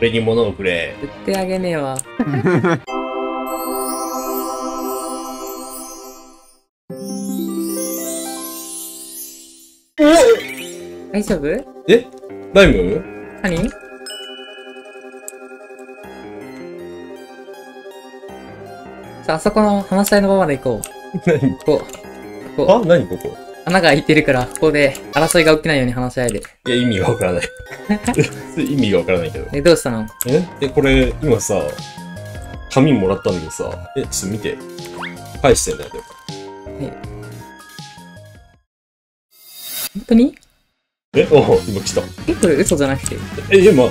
俺に物をくれ。売ってあげねえわ。大丈夫？え？ライム何？じゃあ、あそこの話し合いの場まで行こう。何？こう。こあ？う。何ここ？穴が開いてるから、ここで争いが起きないように話し合いで。いや、意味がわからない。意味がわからないけど。え、どうしたの？え？え、これ、今さ、紙もらったんだけどさ、え、ちょっと見て。返してんだよ、でも。本当に？え、おう今来た。え、これ嘘じゃなくて？え、今、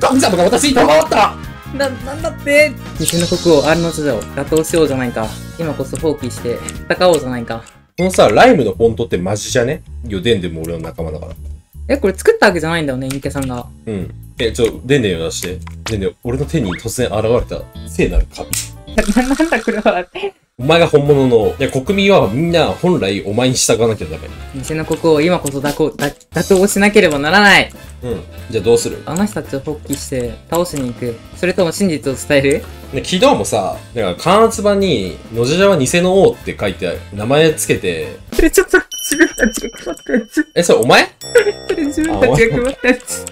神様が私に賜ったな、なんだって？西の国王、アルノジャを打倒しようじゃないか。今こそ放棄して、戦おうじゃないか。このさ、ライムのフォントってマジじゃね？よ、デンデンも俺の仲間だから。え、これ作ったわけじゃないんだよね、インケさんが。うん。え、ちょ、デンデンを出して。デンデン、俺の手に突然現れた聖なる神。な、なんだこれは。お前が本物の、いや、国民はみんな本来お前に従わなきゃダメ。西の国王、今こそ打倒打打倒しなければならない。うん。じゃあどうする？あの人たちを放棄して、倒しに行く。それとも真実を伝える？ね昨日もさ、なんか、関圧版に、野じゃは偽の王って書いて、名前つけて、それちょっと、自分たちが配ったやつ。え、それお前？それ自分たちが配ったやつ。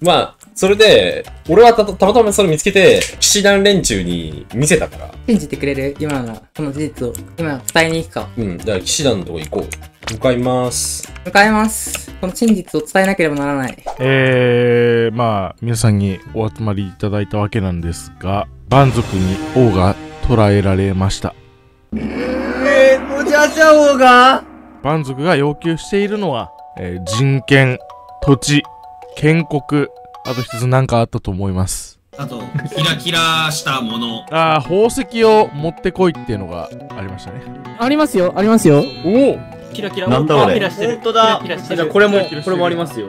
まあ、それで、俺はたたまたまそれ見つけて、騎士団連中に見せたから。信じてくれる今なら、この事実を、今伝えに行くか。うん。だから騎士団のとこ行こう。向かいます。向かいます。この真実を伝えなければならない。えー、まあ、皆さんにお集まりいただいたわけなんですが、蛮族に王が捕らえられました。えー、おじゃじゃ王が？蛮族が要求しているのは、えー人権、土地、建国、あと一つ何かあったと思います。あと、キラキラしたもの。ああ、宝石を持ってこいっていうのがありましたね。ありますよ、ありますよ。おおキラキラなんだこれ？キラしてる。本当だ。キラキラしてるじゃあこれもキラキラし、てるこれもありますよ。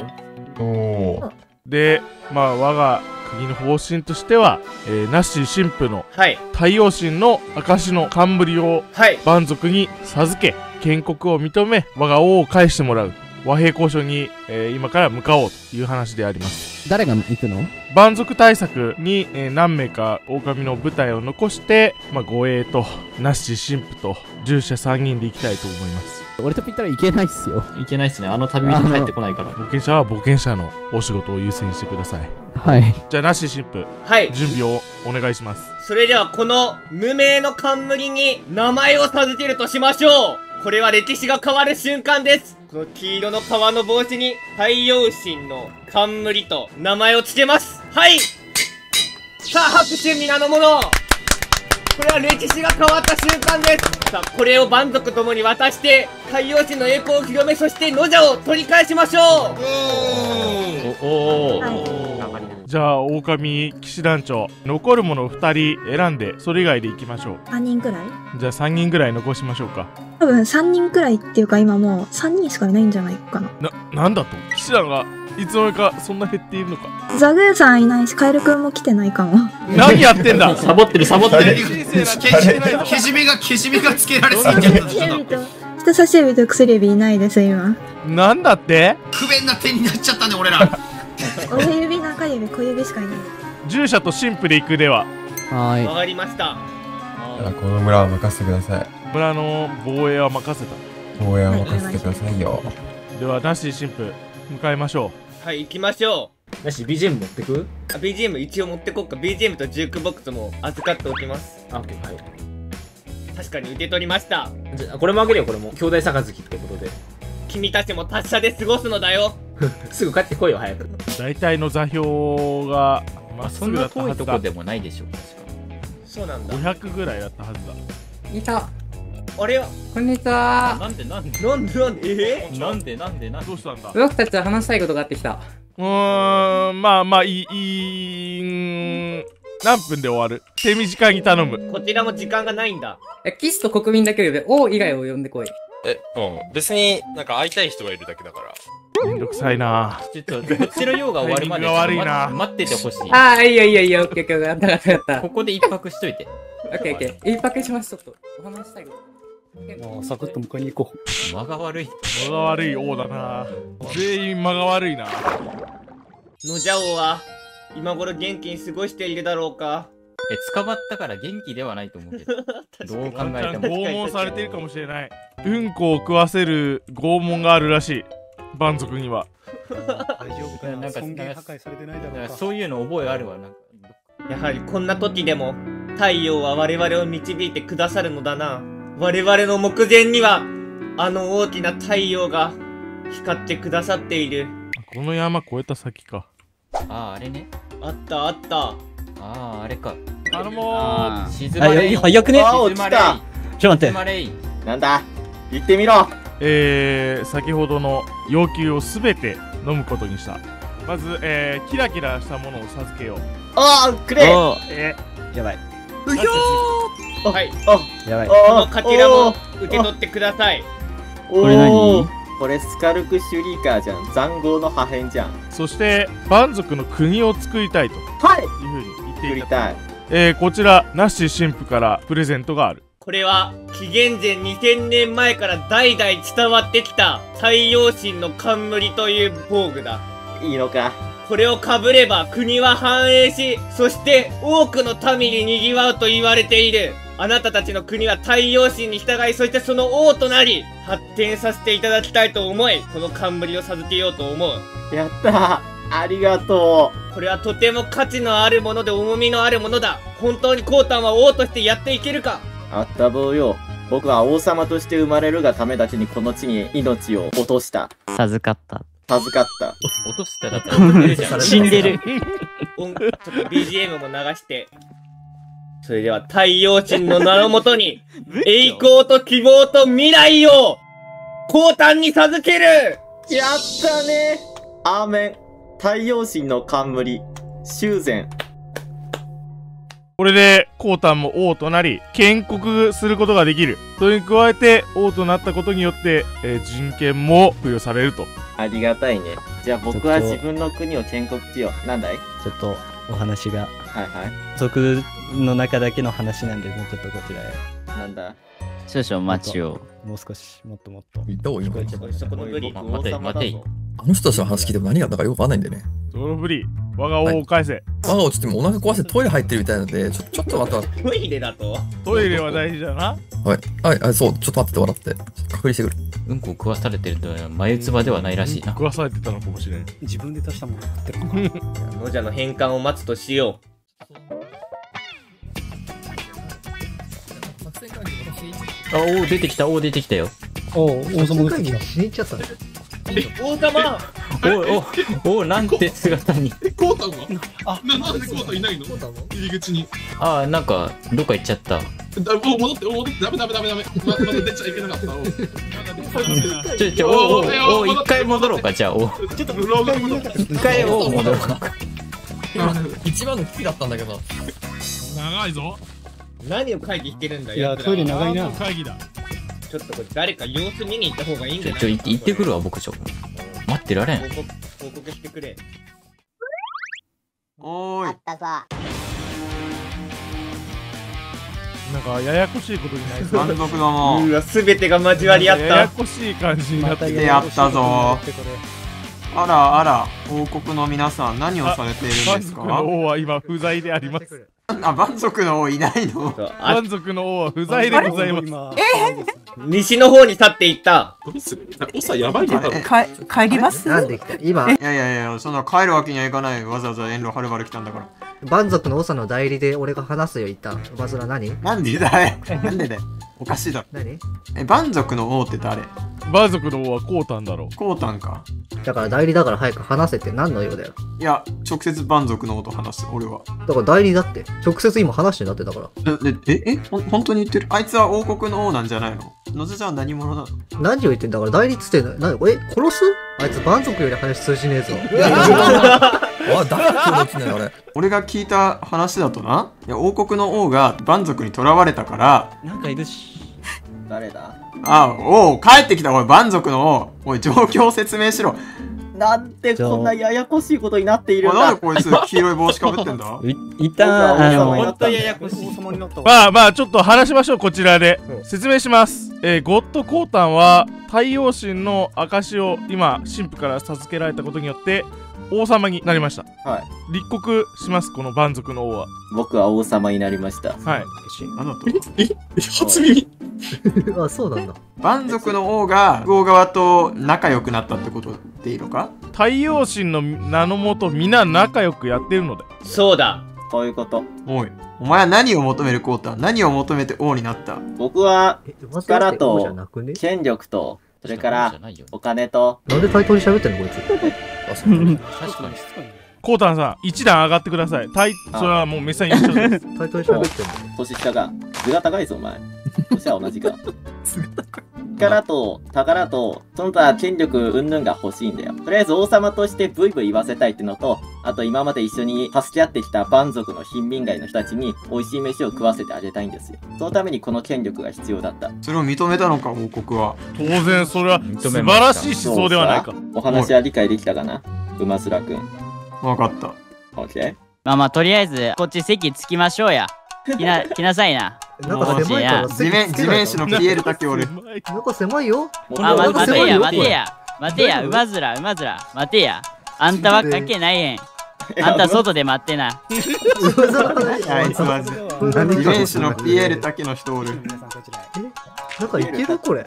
おお。で、まあ、我が国の方針としては、えーナッシー神父のはい。太陽神の証の冠をはい。蛮族に授け建国を認め我が王を返してもらう和平交渉に、えー今から向かおうという話であります誰が行くの？蛮族対策に、えー何名か狼の部隊を残して、まあ、護衛とナッシー神父と従者3人で行きたいと思います俺とピッタラいけないっすよ。いけないっすね。あの旅人帰ってこないから。冒険者は冒険者のお仕事を優先してくださいはい。じゃあナッシー神はい父。準備をお願いしますそれではこの無名の冠に名前を授けるとしましょうこれは歴史が変わる瞬間です。この黄色の革の帽子に太陽神の冠と名前を付けます。はい。さあ拍手皆の者。これは歴史が変わった瞬間です。さあこれを蛮族ともに渡して太陽神の栄光を広めそして野者を取り返しましょう。おおお。じゃあ狼騎士団長残るものを2人選んでそれ以外で行きましょう。3人くらい？じゃあ3人ぐらい残しましょうか。多分3人くらいっていうか今もう3人しかいないんじゃないかな。な、なんだと？騎士団がいつの間にかそんな減っているのかザグーさんいないし、カエルくんも来てないかも。何やってんだサボってるサボってる。けじめが、けじめがつけられすぎちゃった。人差し指と薬指いないです、今。なんだって？不便な手になっちゃったね、俺ら。親指、中指、小指しかいない。従者と神父で行くでははわかりましたこの村を任せてください。村の防衛は任せた防衛を任せてくださいよ。ではナッシー神父向かいましょはい行きましょうなし、BGM 持ってく？あ BGM 一応持ってこっか BGM とジュークボックスも預かっておきますあ、オッケー、はい。確かに受け取りましたじゃあ、これもあげるよ、これも。兄弟杯ってことで。君たちも達者で過ごすのだよ すぐ帰ってこいよ、早く。う大体の座標がまっすぐだそんなったはずだ遠いとこでもないでしょ確かそうなんだ500ぐらいだったはずだいた。あれ？はこんにちは。なんでなんで？なんでなんで？えなんで？なんでなんで？どうしたんだ？僕たちは話したいことがあってきた。うーんまあまあいいい何分で終わる？手短に頼むこちらも時間がないんだえ騎士と国民だけを呼べ、王以外を呼んでこい。え、うん。別になんか会いたい人がいるだけだから。めんどくさいなちょっとこっちの用が終わるまで悪いな待待っててほしいああ、いいよいいよいいよ、オッケーオッケー、やったやったやった。ここで一泊しといてオッケーオッケー。一泊します、ちょっと。お話したいこと。もうサクッと迎えに行こう。間が悪い。間が悪い王だな。全員間が悪いな。野じゃ王は今頃元気に過ごしているだろうか？え、捕まったから元気ではないと思うけど。どう考えても。拷問されてるかもしれない。うんこを食わせる拷問があるらしい。蛮族には。大丈夫かな？なんか尊厳破壊されてないだろうか。そういうの覚えあるわ。なんか。やはりこんな時でも太陽は我々を導いてくださるのだな我々の目前にはあの大きな太陽が光ってくださっている。この山越えた先か。ああ、あれね。あったあった。ああ、あれか。頼もー静まれ。い。早くね？あ静まれ。い。ちょっと待って。なんだ？言ってみろ。えー、先ほどの要求をすべて飲むことにした。まず、えー、キラキラしたものを授けよう。ああくれ。おー。えやばい。うひょーはい。やばい。このかけらも受け取ってください。これ何？これスカルクシュリーカーじゃん。塹壕の破片じゃん。そして蛮族の国を作りたいと。い。うはいふうに言っていた作りたいえー、こちらナッシー神父からプレゼントがある。これは紀元前2000年前から代々伝わってきた太陽神の冠という防具だ。いいのか。これを被れば国は繁栄し、そして多くの民に賑わうと言われている。あなたたちの国は太陽神に従い、そしてその王となり、発展させていただきたいと思い、この冠を授けようと思う。やったありがとこれはとても価値のあるもので重みのあるものだ。本当にコウタンは王としてやっていけるかうあったぼうよ僕は王様として生まれるがためだけにこの地に命を落とした授かった。授かった落としたら。死んでる。音ちょっと BGM も流して。それでは太陽神の名のもとに、栄光と希望と未来を、コウタンに授ける。やったね。アーメン。太陽神の冠。修繕。これでコウタンも王となり建国することができる。それに加えて王となったことによって、えー人権も付与されると。ありがたいね。じゃあ僕は自分の国を建国しよ。うなんだい？ちょっとお話が、はいはい。族の中だけの話なんで、もうちょっとこちらへ。なんだ？少々お待ちを。もう少し、もっともっと。どう今そこのブリ、あ待て待ていあの人たちの話聞いても何があったかよくわかんないんでね。そのフリー我が王を返せ、我がおちょっと今お腹壊してトイレ入ってるみたいなので、ちょちょっと待って待って。トイレだとトイレは大事だなはい。はい、はい、そう、ちょっと待ってて笑って。確認してくる。うんこを食わされてるとは眉唾ではないらしいな。食わされてたのかもしれん自分で足したもの食ってるのか 野者の返還を待つとしよあ、おー出てきた、おー出てきたよ。おお王様が来た死んじゃったね。う。王様おーおーおーなんて姿に。コータンはあ、ななんでコータンいないの？入り口に。あー、なんか、どっか行っちゃった。だお戻って、お戻って、ダメダメダメダメ。ままだ出ちゃいけなかった。お ちょ、ちょ、おーお一回戻ろうか、じゃあ、おーちょっとローグ戻って。一回おー戻ろうか。一番の危機だったんだけど。長いぞ何を会議してるんだいやトイレ長いな。会議だ？ちょっとこれ誰か様子見に行った方がいいんじゃないちょ、行ってくるわ、僕ちょ。待ってられん。報告、報告してくれ。おーい。たさ。なんかややこしいことになりそう。満足どもうわ、すべてが交わり合っややた。こしい感じになってやったぞ。あらあら王国の皆さん何をあされているん蛮ですか？族の王は今不在であります あ蛮族の王いないの？あ蛮族の王は不在でございます。西の方に立っていった。どうする？おさやばいよ。か帰ります？なんで来た？今、いやいやいやそんな帰るわけにはいかない。わざわざ遠路はるばる来たんだから。蛮族の長の代理で俺が話すよ、言った。まずは何？なんでだいなんでだよおかしいだろ。何？え蛮族の王って誰？蛮族の王はコウタンだろう。コウタンか。だから代理だから早く話せって何の用だよ。いや直接蛮族の王と話す俺は。だから代理だって。直接今話してんだってだから。えええ本当に言ってる？あいつは王国の王なんじゃないの？野瀬ちゃんは何者なの？何を言ってんだから代理っつってんの？何え、殺す？あいつ蛮族より話通じねえぞ。あ、誰が協力してんのあれ。俺が聞いた話だとな。いや王国の王が蛮族に囚われたから。なんかいるし。誰だ？あおう帰ってきた。おい蛮族の王おい状況を説明しろ。なんでこんなややこしいことになっているんだ？なんでこいつ黄色い帽子かぶってんだいたあの本当ややこしい。王様になったわまあまあちょっと話しましょうこちらで。説明します。えーゴッドコータンは太陽神の証を今神父から授けられたことによって王様になりました。はい。立国しますこの蛮族の王は。僕は王様になりました。はい。あのえ初耳 あ、そうなんだ。蛮族の王が王側と仲良くなったってことでいいのか？太陽神の名のもと皆仲良くやってるので。そうだ。こういうこと。おい。お前は何を求めるコータ何を求めて王になった？僕は力となくね？権力とそれからお金となんで対等に喋ってんのこいつ。確かにコータンさん一段上がってください。対それはもう目線一緒です対等に喋って。んの年下が図が高いぞお前。年は同じか。力と宝とその他権力云々が欲しいんだよ。とりあえず王様としてブイブイ言わせたいってのとあと今まで一緒に助け合ってきた蛮族の貧民街の人たちに美味しい飯を食わせてあげたいんですよ。そのためにこの権力が必要だった。それを認めたのか王国は。当然それは素晴らしい思想ではないか。お話は理解できたかな？馬面くん分かったオッケーまあまあとりあえずこっち席着きましょうや来な 来なさいななんか狭いから地面地面師のピエール竹おるなんか狭いよ。あ、ま、待てや、待てや。や、待てや、馬面、馬面、待てや。あんたは関係ないへん。あんた外で待ってな。あいつマジ地面師のピエール竹の人おるなんかいけるこれ。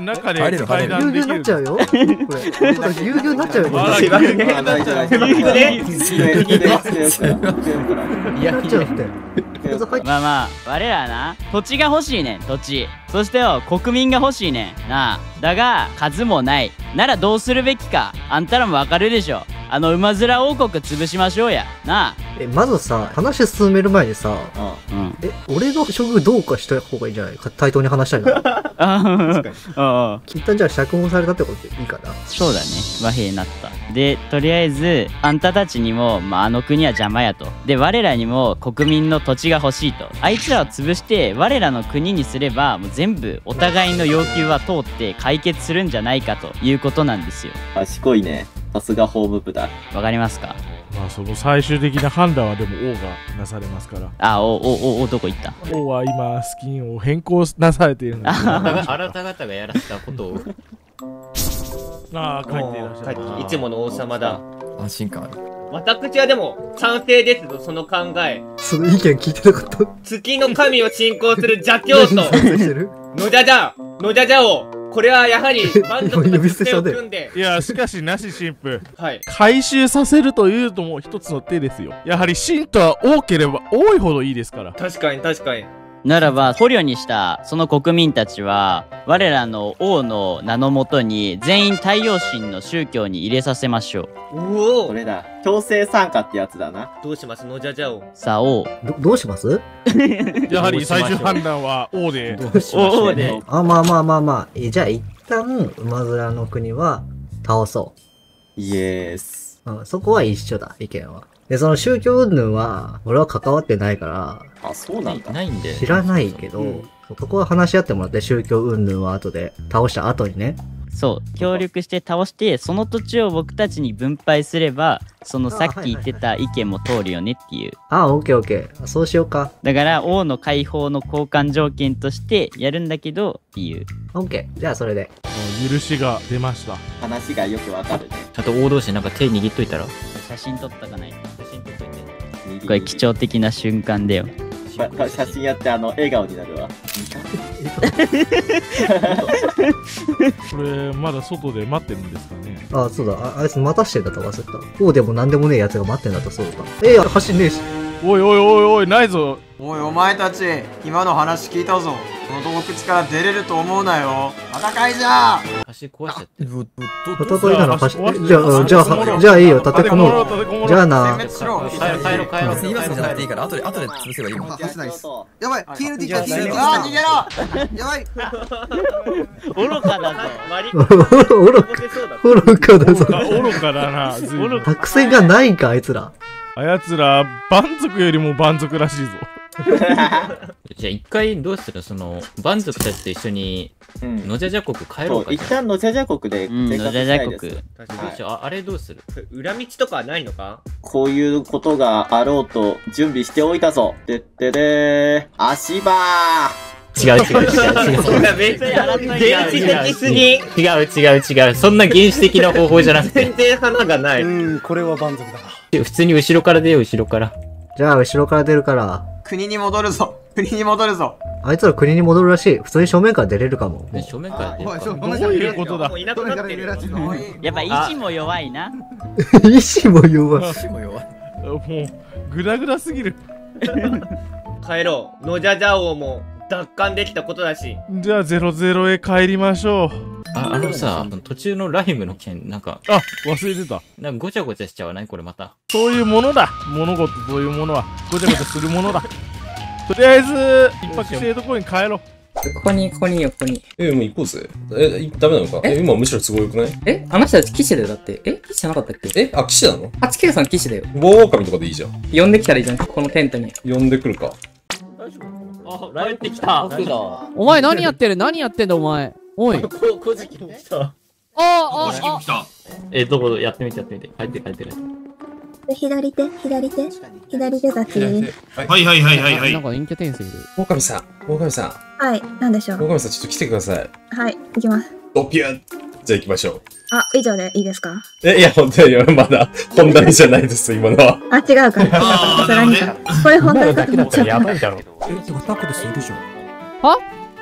中で入れる入れるぎゅうぎゅうになっちゃうよ。これ。これぎゅうぎゅうになっちゃうよ。ぎゅうぎゅうになっちゃうなっちゃうって。まあまあ、我らな、土地が欲しいねん、土地。そしてよ、国民が欲しいねん。なあ。だが、数もない。ならどうするべきか、あんたらもわかるでしょ。あの馬面王国潰しましょうや。なあ。え、まずさ、話進める前にさ、うん。え、俺の処遇どうかした方がいいんじゃない？か対等に話したいな。あ一旦じゃあ釈放されたってことでいいかな。そうだね。和平になった。でとりあえずあんたたちにも、まあ、あの国は邪魔やと。で我らにも国民の土地が欲しいと。あいつらを潰して我らの国にすればもう全部お互いの要求は通って解決するんじゃないかということなんですよ。賢いね。さすが法務部だ。わかりますか？まあその最終的な判断はでも王がなされますから。あおおおおどこ行った？王は今スキンを変更なされているので。あなたあなた方がやらせたことを。ああ帰っていらっしゃる。いつもの王様だ。安心感ある。私はでも賛成ですぞその考え。その意見聞いてなかった。月の神を信仰する邪教と賛成してる野じゃじゃ野じゃじゃをこれはやはり満足の手を組んで。いやしかしなし神父はい。回収させるというとも一つの手ですよ。やはり信徒は多ければ多いほどいいですから。確かに確かにならば捕虜にしたその国民たちは我らの王の名のもとに全員太陽神の宗教に入れさせましょう。おお。これだ。強制参加ってやつだな。どうします野じゃじゃをさあ王。どどうします？やはり最終判断は王で。王で。あ、まあまあまあまあ。えじゃあ一旦、馬面の国は倒そイエースう。うん、そこは一緒だ、意見は。で、その宗教云々は、俺は関わってないから、あそうなんだ。ないんで知らないけど、そこは話し合ってもらって、宗教云々は後で、倒した後にね。そう。協力して倒してその土地を僕たちに分配すればそのさっき言ってた意見も通るよねっていう。あ、オッケーオッケー。そうしようか。だから王の解放の交換条件としてやるんだけどっていう。オッケー。じゃあそれで。許しが出ました。話がよくわかるね。ちゃんと王同士なんか手握っといたら？写真撮ったかないと。いてこれ貴重的な瞬間だよ写真やってあの笑顔になるわこれまだ外で待ってるんですかね？あ、そうだ。ああいつ待たしてんだと忘れた。こうでもなんでもねえやつが待ってんだとそうだ。ええ走んねえし。おいおいおいおいないぞ。おいお前たち今の話聞いたぞ。この洞窟から出れると思うなよ。戦いじゃ。橋壊しちゃっておとといなら走って、じゃあ、じゃあ、じゃあいいよ、立てこもう。じゃあな。別に今すぐじゃなくていいから後で後で潰せばいいもんやばい TNT 来た TNT 来あた逃げろやばい。愚かだぞ。愚か、愚かだぞ。愚かだな作戦がないんか、あいつら。あやつら蛮族よりも蛮族らしいぞ。じゃあ一回どうする？その蛮族たちと一緒に野じゃじゃ国帰ろうか一旦野じゃじゃ国でうん。生活したいです、野じゃじゃどうしようああれどうする？裏道とかないのか？こういうことがあろうと準備しておいたぞ。てってれー、足場違う違う違う違う。そんなめっちゃ原始的すぎ。違う違う違う。そんな原始的な方法じゃなくて。全然花がない。うん、これは満足だ。普通に後ろから出よう、後ろから。じゃあ、後ろから出るから。国に戻るぞ。国に戻るぞ。あいつら国に戻るらしい。普通に正面から出れるかも。正面から出るかどういうことだ？もういなくなってる。やっぱ意志も弱いな。意志も弱い。もう、グダグダすぎる。帰ろう。のじゃじゃ王も奪還できたことだし。じゃあ、00へ帰りましょう。あ、あのさ、途中のライムの件、なんか。あ、忘れてた。なんかごちゃごちゃしちゃわない？これまた。そういうものだ。物事というものは、ごちゃごちゃするものだ。とりあえず、一泊してるところに帰ろう。ここに、ここによ、ここに。え、もう行こうぜ。え、ダメなのか？え、今むしろ都合よくない？え？あの人たち騎士だよ、だって。え？騎士じゃなかったっけ？え？あ、騎士なの ?8K さん騎士だよ。棒狼とかでいいじゃん。呼んできたらいいじゃん、このテントに。呼んでくるか。あ、帰ってきた。お前何やってる？何やってんだお前？おい。こ、こじき来た。ああ、あ、あ。え、どこ、やってみてやってみて。帰って帰って帰って。左手、左手、左手立ち。はいはいはいはいはい。なんか陰キャ転生いる。狼さん、狼さん。はい、なんでしょう？狼さん、ちょっと来てください。はい、行きます。ドピュンじゃあ行きましょう。あ、以上でいいですか？え、いや、本当に、まだ、本題じゃないです、今のは。あ、違うか。それ何か。これ本題かと思っちゃった。やばいだろ。え、でもタクでするじゃん。は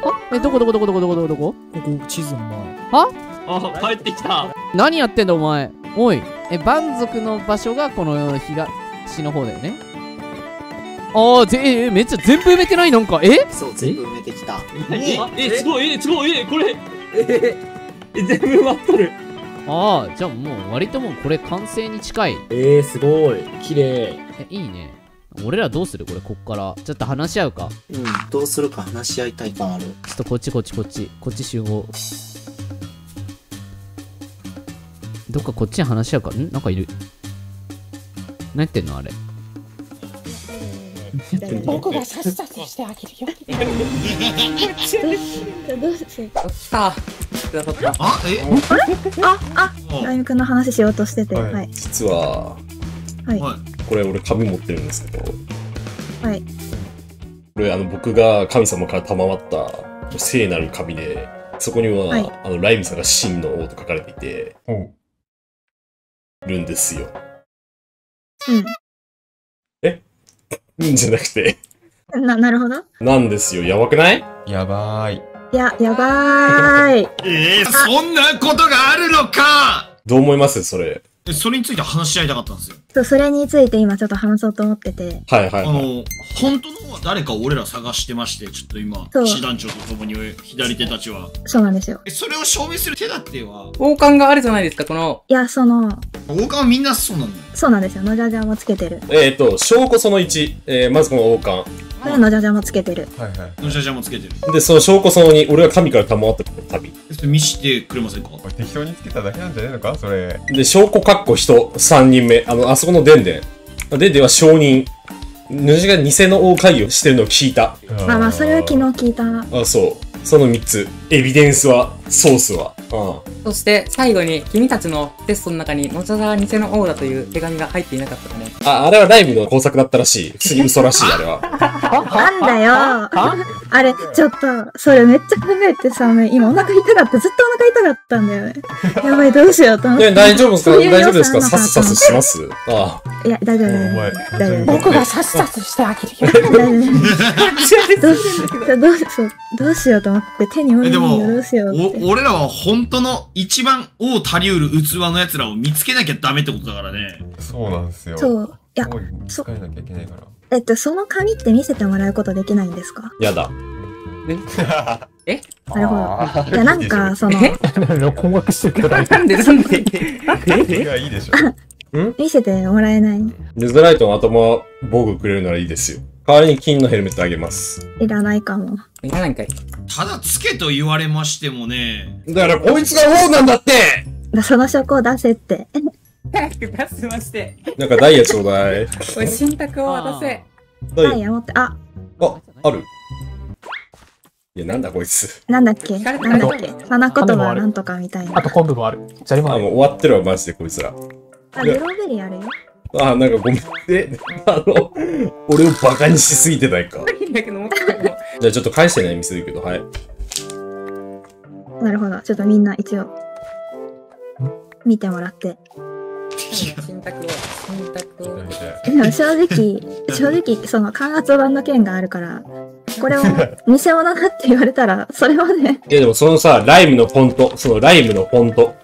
はえ、どこどこどこどこどこどこ？どこここ、地図の前。はあ、帰ってきた。何やってんだお前？おい。え、蛮族の場所がこの東の方だよね？ああ、ぜ、え、めっちゃ全部埋めてない？なんか、え？そう、全部埋めてきた。え、え、すごい、え、すごい、え、これ。え、え、全部埋まっとる。ああ、じゃあもう割ともうこれ完成に近い。えー、すごい。綺麗。え、いいね。俺らどうするこれ、こっから。ちょっと話し合うか。うん、どうするか話し合いたい感ある。ちょっとこっちこっちこっち。こっち集合。どっかこっちに話し合うか。ん？なんかいる。何やってんのあれ？僕がさっさとしてあげるよ。どうし来た。くださった。あ、えあ、あ、ライム君の話しようとしてて。はい。実は、はい。これ俺紙持ってるんですけど、はい。これあの僕が神様から賜った聖なる紙で、そこには、はいあのライムさんが真の王と書かれていて、るんですよ。うん。うんじゃなくて、な、なるほど。なんですよ。やばくない？やばい。いや、やばーい。えー、そんなことがあるのかどう思います？それ。えそれについて話し合いたかったんですよ。そう、それについて今ちょっと話そうと思ってて。はいはいあの、本当の方は誰かを俺ら探してまして、ちょっと今、師団長と共に左手たちは。そうなんですよ。えそれを証明する手だっては、王冠があるじゃないですか、この。いや、その、王冠はみんなそうなんだよ。そうなんですよ。のじゃじゃもつけてる。えっ、と、証拠その1、えーまずこの王冠。これのじゃじゃもつけてる。はいはい。のじゃじゃもつけてる。で、その証拠その2、俺が神から賜った紙。それ見してくれませんか？適当につけただけなんじゃねえのか？それ。で、証拠かっこ人、3人目。あの、あそこのデンデン。デンデンは証人。主が偽の王会議をしてるのを聞いた。まあまあ、それは昨日聞いた。あ、そう。その3つ。エビデンスは、ソースは。うん。そして、最後に、君たちのテストの中に、野田が偽の王だという手紙が入っていなかったかね。あ、あれはライブの工作だったらしい。普通に嘘らしい、あれは。なんだよあれ、ちょっと、それめっちゃ考えてさ、今お腹痛かった。ずっとお腹痛かったんだよね。やばい、どうしようと思って。え、大丈夫ですか？そういう大丈夫ですか？サスサスしますあいや、大丈夫、大丈夫。僕がさっさとしてあげるよ。大丈夫。どうどうそうどうしようと思って、手に負いえでもどうしよう俺らは本当の一番王足りうる器の奴らを見つけなきゃダメってことだからね。そうなんですよ。そう。いや、使えなきゃいけないから。えっと、その紙って見せてもらうことできないんですか？やだ。え？なるほど。いや、なんか、その、困惑してるけど。なんで？なんで？いや、いいでしょ。見せてもらえない？デズライトの頭、防具くれるならいいですよ。代わりに金のヘルメットあげます。いらないかも。いらないんかい。ただつけと言われましてもね。だからこいつが王なんだってだその証拠を出せって。早く出しまして。なんかダイヤちょうだい。おい、信託を渡せ。ダイヤ持って、あ、あ、ある。いや、なんだこいつ。なんだっけ？なんだっけ？花言葉なんとかみたいな。あと昆布もある。じゃあ今あ、もう終わってるわ、マジでこいつら。あ、ブローベリーあるよ。あ、なんかごめんね。あの、俺をバカにしすぎてないか。いいんだけど、もうじゃあちょっと返してね、見せるけど、はい。なるほど。ちょっとみんな一応、見てもらって。信託を、信託を。でも正直、正直、その感圧版の件があるから、これを 偽物だって言われたら、それはね、いやでもそのさ、ライムのフォント、そのライムのフォント、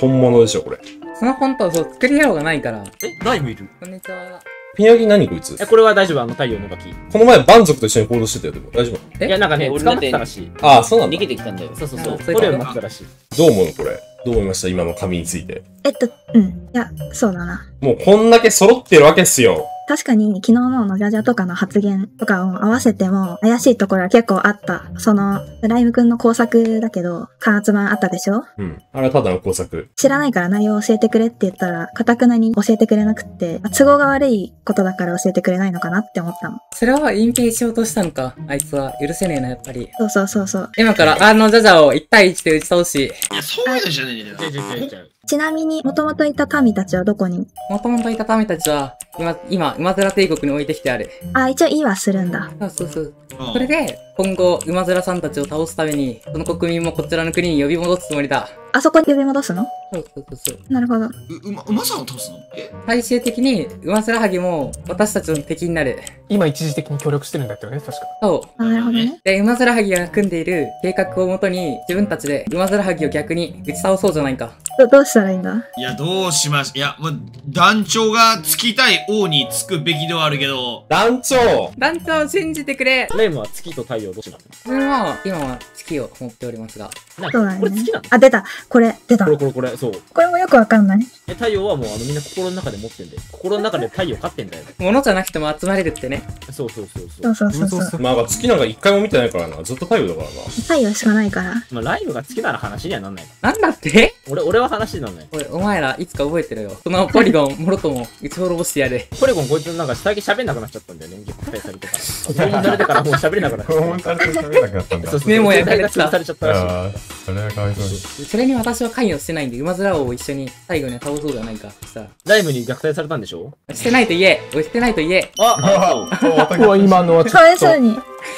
本物でしょ、これ。その本当そう、作りようがないから。え、ライムいる？こんにちは。ピニャギ何こいつ？え、これは大丈夫、あの太陽のガキ。この前、バ族と一緒に行動してたよ、でも。大丈夫？いや、なんかね、俺捕まってたらしい。ああ、そうなんだ逃。げてきたんだよ。そうそうそう。そう捕虜になってたらしい。どう思うのこれ？どう思いました？今の紙について。えっと、うん。いや、そうだな。もうこんだけ揃ってるわけっすよ。確かに昨日ののじゃじゃとかの発言とかを合わせても怪しいところは結構あった。その、ライムくんの工作だけど、感圧版あったでしょ？うん。あれはただの工作。知らないから内容を教えてくれって言ったら、かたくなに教えてくれなくって、都合が悪いことだから教えてくれないのかなって思ったの。それは隠蔽しようとしたのか？あいつは許せねえな、やっぱり。そうそうそうそう。今からあのジャジャを1対1で打ち倒し、いや、そういうのじゃねえんだよ。ちなみに、もともといた民たちはどこに？もともといた民たちは、今、今、馬面帝国に置いてきてある。あ、一応言いはするんだ。そうそうそう。それで、今後、馬面さんたちを倒すために、その国民もこちらの国に呼び戻すつもりだ。あそこに呼び戻すの？そうそうそうそう。なるほど。う、うま、馬さんを倒すの？え？最終的に、馬面ハギも私たちの敵になる。今一時的に協力してるんだったよね、確か。そう。あなるほどね。で、馬面ハギが組んでいる計画をもとに、自分たちで馬面ハギを逆に打ち倒そうじゃないか。ど、どうしたらいいんだ？いや、どうしまし、いや、ま、団長がつきたい王につくべきではあるけど、団長団長を信じてくれレイムは月と太陽どっちなの自分は、今は月を持っておりますが。なんそうだねこれ月なの。あ、出た。これ、出たこ。れこれこれ、そう。これもよくわかんない。え、太陽はもうあのみんな心の中で持ってんだよ。心の中で太陽飼ってんだよ。物じゃなくても集まれるってね。そうそうそうそう。そうそうそうそう。まあ、月なんか一回も見てないからな。ずっと太陽だからな。太陽しかないから。まあ、ライムが好きなら話にはなんない。なんだって？俺、俺は話になんない。おい、お前ら、いつか覚えてろよ。そのポリゴン、もろとも、打ち滅ぼしてやる。ポレゴンこいつなんか最近喋んなくなっちゃったんだよね。虐待されてから。拷問されてからもう喋れなくなっちゃった。拷問されて喋れなくなったんだそうそうメモ焼かれてたが潰されちゃったらしい。ああ、それはかわいそうに。それに私は関与してないんで、馬面王を一緒に最後には倒そうじゃないか。そしたら。ライムに虐待されたんでしょ？してないと言え。おいしてないと言え。あ、ここは今のはちょっと。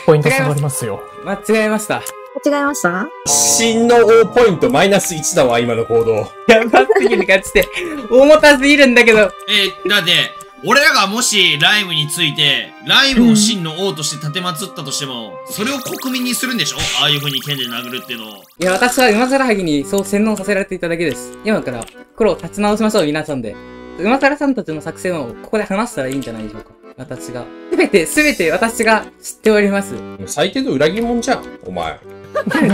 ポイント下がりますよ。間違えました。間違えました真の王ポイントマイナス1だわ、今の行動。やばすぎる感じで、重たすぎるんだけど。えーだって、俺らがもしライムについて、ライムを真の王として立てまつったとしても、それを国民にするんでしょ？ああいう風に剣で殴るっていうのを。いや、私は馬面ハギにそう洗脳させられていただけです。今から、心を立ち直しましょう、皆さんで。馬面さんたちの作戦をここで話したらいいんじゃないでしょうか。私が。すべて、すべて私が知っております。最低の裏切り者じゃん、お前。違う、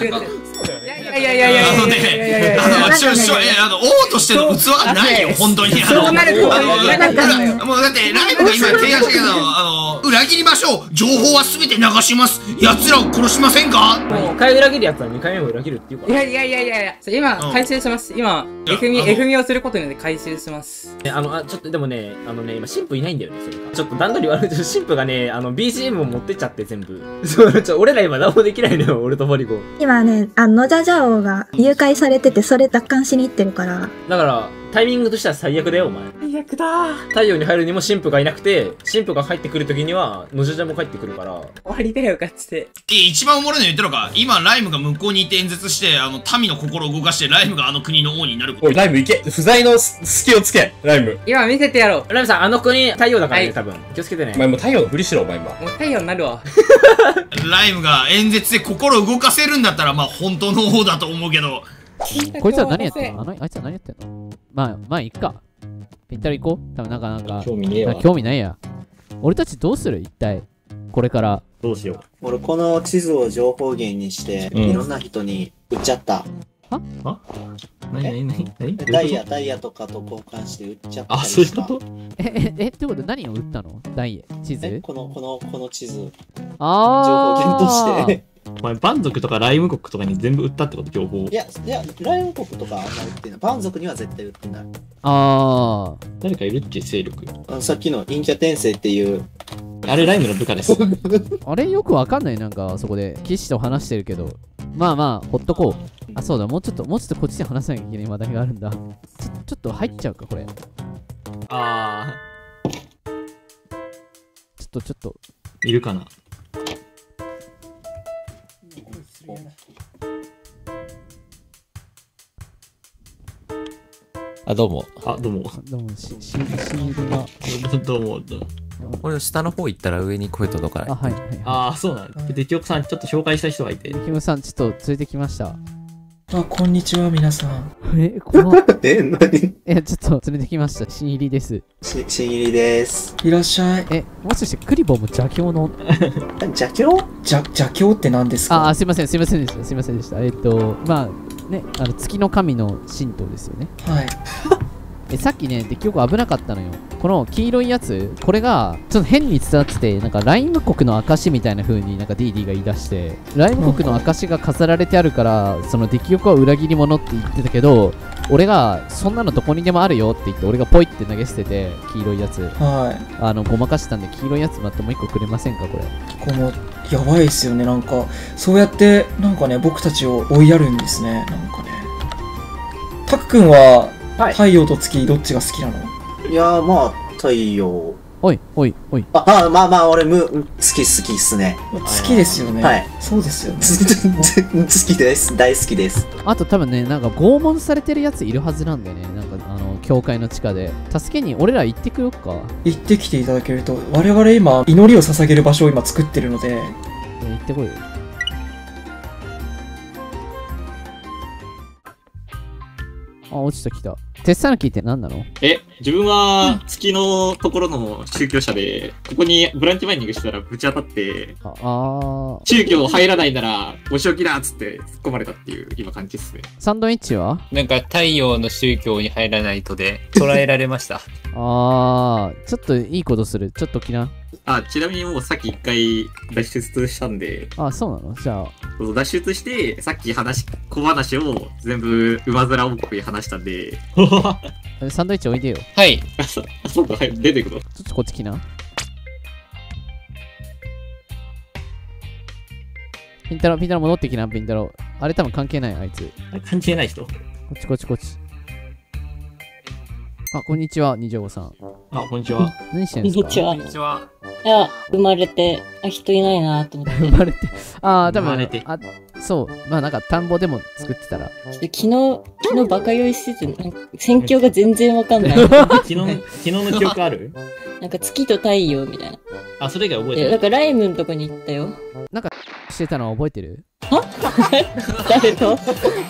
違う。いやいやいやいやいやあのいやいやいやいやいやね、あの、ちょ、ちょ、あの、王としての器がないよ、本当に。あの、そうなるとあのもうだって、ライブが今提案したけど、あの、裏切りましょう情報は全て流します奴らを殺しませんか1回裏切るやつは2回目も裏切るっていうかいやいやいやいやいや、今、回収します。今、F み、F みをすることによって回収します。あの、あ、ちょっとでもね、あのね、今、神父いないんだよね、それが。ちょっと段取り悪いけど、神父がね、あの、BGM を持ってっちゃって、全部。そう、ちょ、俺ら今何もできないのよ、俺とポリゴン。今ね、あの、ジャジが誘拐されてて、それ奪還しに行ってるから、だから、タイミングとしては最悪だよ、お前。最悪だ太陽に入るにも神父がいなくて、神父が帰ってくるときには、のじゃじゃも帰ってくるから。終わりだよ、ガチで。え、一番おもろいの言ってるのか今、ライムが向こうにいて演説して、あの、民の心を動かして、ライムがあの国の王になること。おい、ライム行け不在の隙をつけライム。今見せてやろう。ライムさん、あの国、太陽だからね、はい多分。気をつけてねお。前もう太陽のふりしろ、お前今。もう太陽になるわ。ライムが演説で心を動かせるんだったら、まあ、本当の王だと思うけど。こいつは何やってんの？あのあいつは何やってんの？まあ、まあ、いっか。ぴったり行こう多分なんか、なんか。興味ねえわ興味ないや。俺たちどうする？一体。これから。どうしよ俺この地図を情報源にして、うんいろんな人に売っちゃった。う。何？何何？何？ダイヤ、ダイヤとかと交換して売っちゃったあ、りした？そういうこと？え、え、え、ってこと？何を売ったの？ダイエ地図？え？この、この、この地図。あー。情報源として。お前、蛮族とかライム国とかに全部売ったってこと？情報いや、いや、ライオン国とかあんま売ってない。蛮族には絶対売ってない。あー。誰かいるっけ？勢力。あのさっきの陰キャ転生っていう。あれライムの部下です。あれよくわかんないなんかそこで騎士と話してるけどまあまあほっとこうあそうだもうちょっともうちょっとこっちで話さなきゃいけない話題があるんだちょちょっと入っちゃうかこれちょあっとちょっとー、いるかな？あ、どうも。あ、どうも。どうも、し、し、シールが。どうも、どうも。俺、下の方行ったら上に声届かない。あ、はい、はい。ああ、そうなんだ。で、キオクさん、ちょっと紹介したい人がいて。キムさん、ちょっと連れてきました。あ、こんにちは、皆さん。え、怖っ。え、何？いや、ちょっと連れてきました。新入りです。し、新入りです。いらっしゃい。え、もしかしてクリボーも邪教の？邪教？邪、邪教って何ですか？ああ、すいません、すいませんでした。すいませんでした。えっと、まあ、ね、あの、月の神の神道ですよね。はい。え、さっきね、デッキよく危なかったのよ。この黄色いやつ、これが、ちょっと変に伝わってて、なんかライム国の証みたいな風になんか DD が言い出して、ライム国の証が飾られてあるから、そのデッキ欲は裏切り者って言ってたけど、俺が、そんなのどこにでもあるよって言って、俺がポイって投げ捨てて、黄色いやつ。はい。あの、ごまかしたんで、黄色いやつまたもう一個くれませんか、これ。これもう、やばいですよね、なんか。そうやって、なんかね、僕たちを追いやるんですね、なんかね。タク君は、太陽と月、どっちが好きなの？いやー、まあ、太陽。おい、おい、おい。あ、あまあまあ、俺、む、好き好きっすね。好きですよね。はい。そうですよね。好きです。大好きです。あと多分ね、なんか拷問されてるやついるはずなんだよね。なんか、あの、教会の地下で。助けに俺ら行ってくよっか。行ってきていただけると、我々今、祈りを捧げる場所を今作ってるので、行ってこいよ。あ、落ちてきた。テッサナキって何なの？え、自分は月のところの宗教者で、ここにブランチマイニングしたらぶち当たって、ああ宗教入らないなら、お仕置きだっつって突っ込まれたっていう今感じですね。サンドイッチは？なんか太陽の宗教に入らないとで捉えられました。あー、ちょっといいことする。ちょっと来な。あ、ちなみにもうさっき一回脱出したんで、あ、そうなの？じゃあ。そう脱出して、さっき話、小話を全部馬面王国に話したんで、え サンドイッチおいでよ。はい。あ、そあそうか、はい、出てくの。ちょっとこっち来な。ピンタロ、ピンタロ戻ってきな、ピンタロ。あれ多分関係ない、あいつ。関係ない人？こっちこっちこっち。あ、こんにちは、二条さん。あ、こんにちは。何してんですか？こんにちはこんにちは。いや、生まれて、あ、人いないなと思って。生まれて。あー、多分生まれて、あ、そう。まあなんか田んぼでも作ってたら。昨日、昨日バカ酔いしてて、なんか戦況が全然わかんない。昨日、昨日の記憶ある？なんか月と太陽みたいな。あ、それ以外覚えていや、なんかライムのとこに行ったよ。なんか、してたの覚えてる？誰と？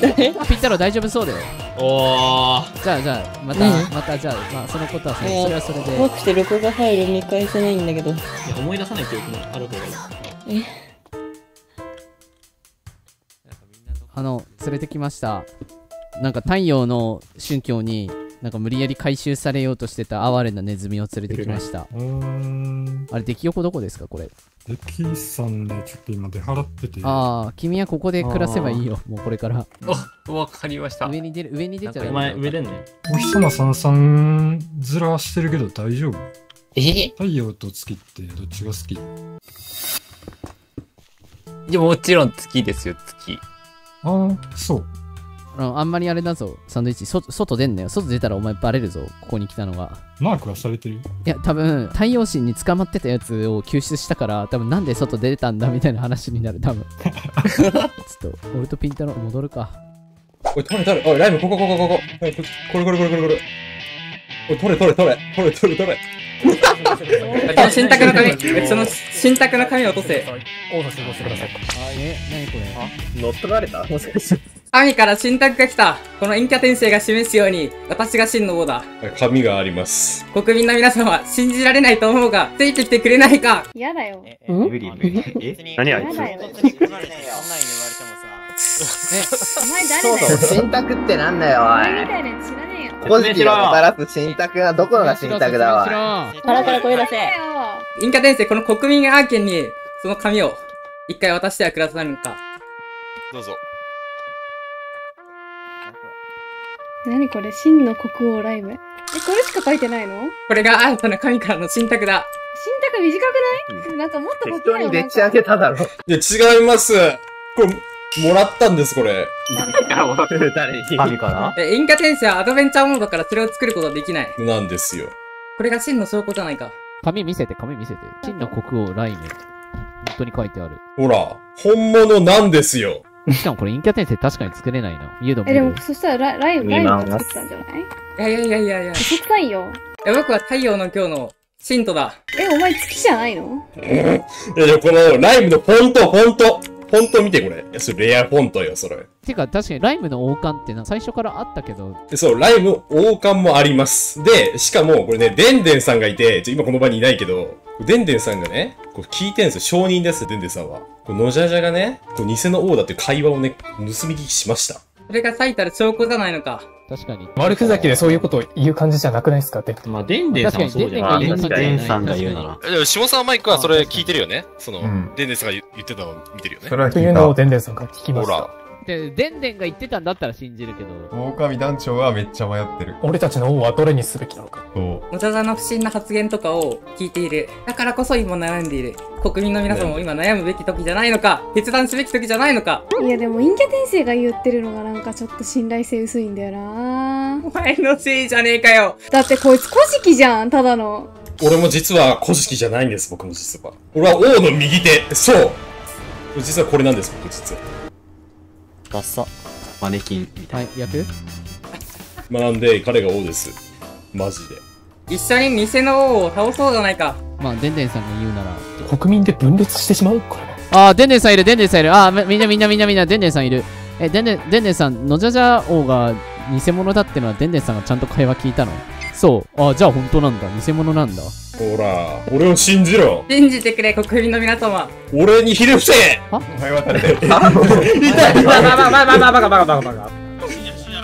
誰？ピンタロ大丈夫そうだよ。おー。じゃあじゃあ、また、何またじゃあ、まあそのことはそいやそれはそれで。怖くて録画ファイル見返せないんだけど。いや思い出さない記憶もある方がいい。え？あの、連れてきました。なんか太陽の宗教に、なんか無理やり回収されようとしてた哀れなネズミを連れてきました。あれ、出来横どこですか、これ？デキさんね、ちょっと今出払ってて。ああ、君はここで暮らせばいいよ、もうこれから。お、わかりました。上に出る、上に出ちゃダメお前、上でんね。お日様さんさんずらしてるけど大丈夫？え？太陽と月ってどっちが好き？いや、もちろん月ですよ、月。ああ、そう。あのあんまりあれだぞ、サンドイッチ。そ外出んなよ。外出たらお前バレるぞ、ここに来たのが。マークはされてる？いや、多分、太陽神に捕まってたやつを救出したから、多分なんで外出たんだみたいな話になる、多分。ちょっと、俺とピンタロ戻るか。おい、取れ取れ。おい、ライム、ここ、ここ、ここ。おいここれ、これ、これ、これ、これ。おい、取れ、取れ、取れ。取れ、取れ、取れ。その信託の紙、その信託の紙を落とせ。王座集合してください。え、なにこれ？乗っ取られた？もしかして。神から信託が来た。この陰キャ転生が示すように、私が真の王だ。紙があります。国民の皆様、信じられないと思うが、ついてきてくれないか。やだよ。無理無理。え何あいつ？やだよ。お前誰だよ。信託ってなんだよ、おい。お前みたいな知らねえよ。ポジティブをもたらす信託はどこのが信託だわ。パラパラ声出せ。陰キャ転生、この国民アーケンに、その紙を、一回渡してはくださるのか。どうぞ。何これ真の国王ライブ？え、これしか書いてないの？これが新たな神からの信託だ。信託短くない？なんかもっと書きなよ。でっち上げただろ。いや、違います。これ、もらったんです、これ。誰に？神かなえ、陰キャ転生はアドベンチャーモードからそれを作ることはできない。なんですよ。これが真の証拠じゃないか。紙見せて、紙見せて。真の国王、ライム。本当に書いてある。ほら、本物なんですよ。しかもこれ陰キャ転生確かに作れないな。ユードもえ、でも、そしたらラライブ、ライブが作ったんじゃない？いやいやいやいやいや。嘘くさいよ。いや、僕は太陽の今日の信徒だ。え、お前月じゃないの？いや、でもこのライブのフォント、フォント。フォント見てこれ。それレアフォントよ、それ。てか確かにライムの王冠ってな最初からあったけど、でそう、ライブ王冠もあります。で、しかも、これね、デンデンさんがいて、ちょ今この場にいないけど、デンデンさんがね、こう聞いてんですよ。証人です、デンデンさんは。こうノジャジャがね、こう偽の王だって会話をね、盗み聞きしました。それが最たる証拠じゃないのか。確かに。悪ふざけでそういうことを言う感じじゃなくないですかって。まあ、デンデンさんもそうじゃない。デンさんが言うなら。でも、下沢マイクはそれ聞いてるよね。その、デンデンさんが言言ってたのを見てるよね。それは聞いたというのをデンデンさんから聞きましたほら。で、デンデンが言ってたんだったら信じるけど。狼団長はめっちゃ迷ってる。俺たちの王はどれにすべきなのか。そう。もちゃざの不審な発言とかを聞いている。だからこそ今悩んでいる。国民の皆様も今悩むべき時じゃないのか決断すべき時じゃないのかいや、でも、陰キャ転生が言ってるのがなんかちょっと信頼性薄いんだよなお前のせいじゃねえかよだってこいつ古事記じゃん、ただの。俺も実は古事記じゃないんです、僕も実は。俺は王の右手。そう実はこれなんです、僕実は。ダッサ。マネキンみたいはい、役？学んで、彼が王です。マジで。一緒に偽の王を倒そうじゃないかまあ、デンデンさんが言うなら。国民で分裂してしまうこれは。あー、デンデンさんいる、デンデンさんいる。あー、みんなみんなみんなみんな、デンデンさんいる。え、デンデン、デンデンさん、ノジャジャ王が偽物だってのはデンデンさんがちゃんと会話聞いたの？そう。あー、じゃあ本当なんだ。偽物なんだ。ほら、俺を信じろ。信じてくれ国民の皆様俺にひれ伏せは？お前 は？誰だよ。バカバカバカバカバカバカバカ。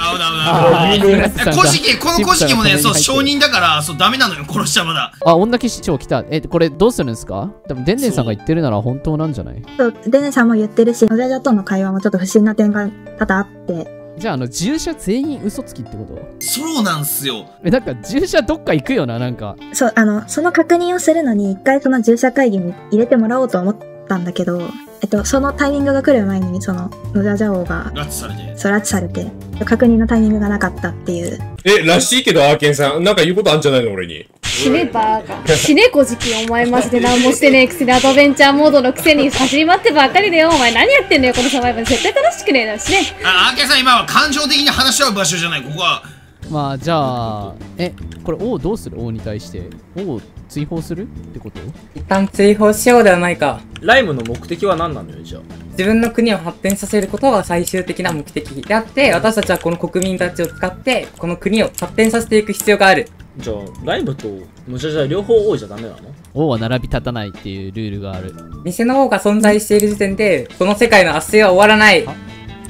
あ危ない危ない危ない。古事記、この古事記もね、そう、証人だから、そう、ダメなのよ、殺しちゃまだ。あ、女騎士長来た。え、これどうするんですか？でも、デンデンさんが言ってるなら本当なんじゃない？そう、デネさんも言ってるし、ノジャジャとの会話もちょっと不審な点が多々あって、じゃあ、あの、従者全員嘘つきってこと？そうなんすよ。え、なんか、従者どっか行くよな、なんか。そう、あの、その確認をするのに一回その従者会議に入れてもらおうと思ったんだけど、えっと、そのタイミングが来る前に、その、ノジャジャ王が、拉致されて。そう、拉致されて、確認のタイミングがなかったっていう。え、らしいけど、アーケンさん。なんか言うことあんじゃないの俺に。死ねバーカ。死ね古事記、お前マジで何もしてねえくせにアドベンチャーモードのくせに走り回ってばっかりだよ。お前何やってんだよ、このサバイバル。絶対正しくねえだしね。あ、アーケンさん、今は感情的に話し合う場所じゃない、ここは。まあ、じゃあ、え、これ王どうする？王に対して。王追放する？ってこと？一旦追放しようではないかライムの目的は何なのよ、じゃあ？自分の国を発展させることが最終的な目的であって私たちはこの国民たちを使ってこの国を発展させていく必要があるじゃあ、ライムとムジャジャ両方多いじゃダメなの？王は並び立たないっていうルールがある。偽の王が存在している時点でこの世界の圧政は終わらない。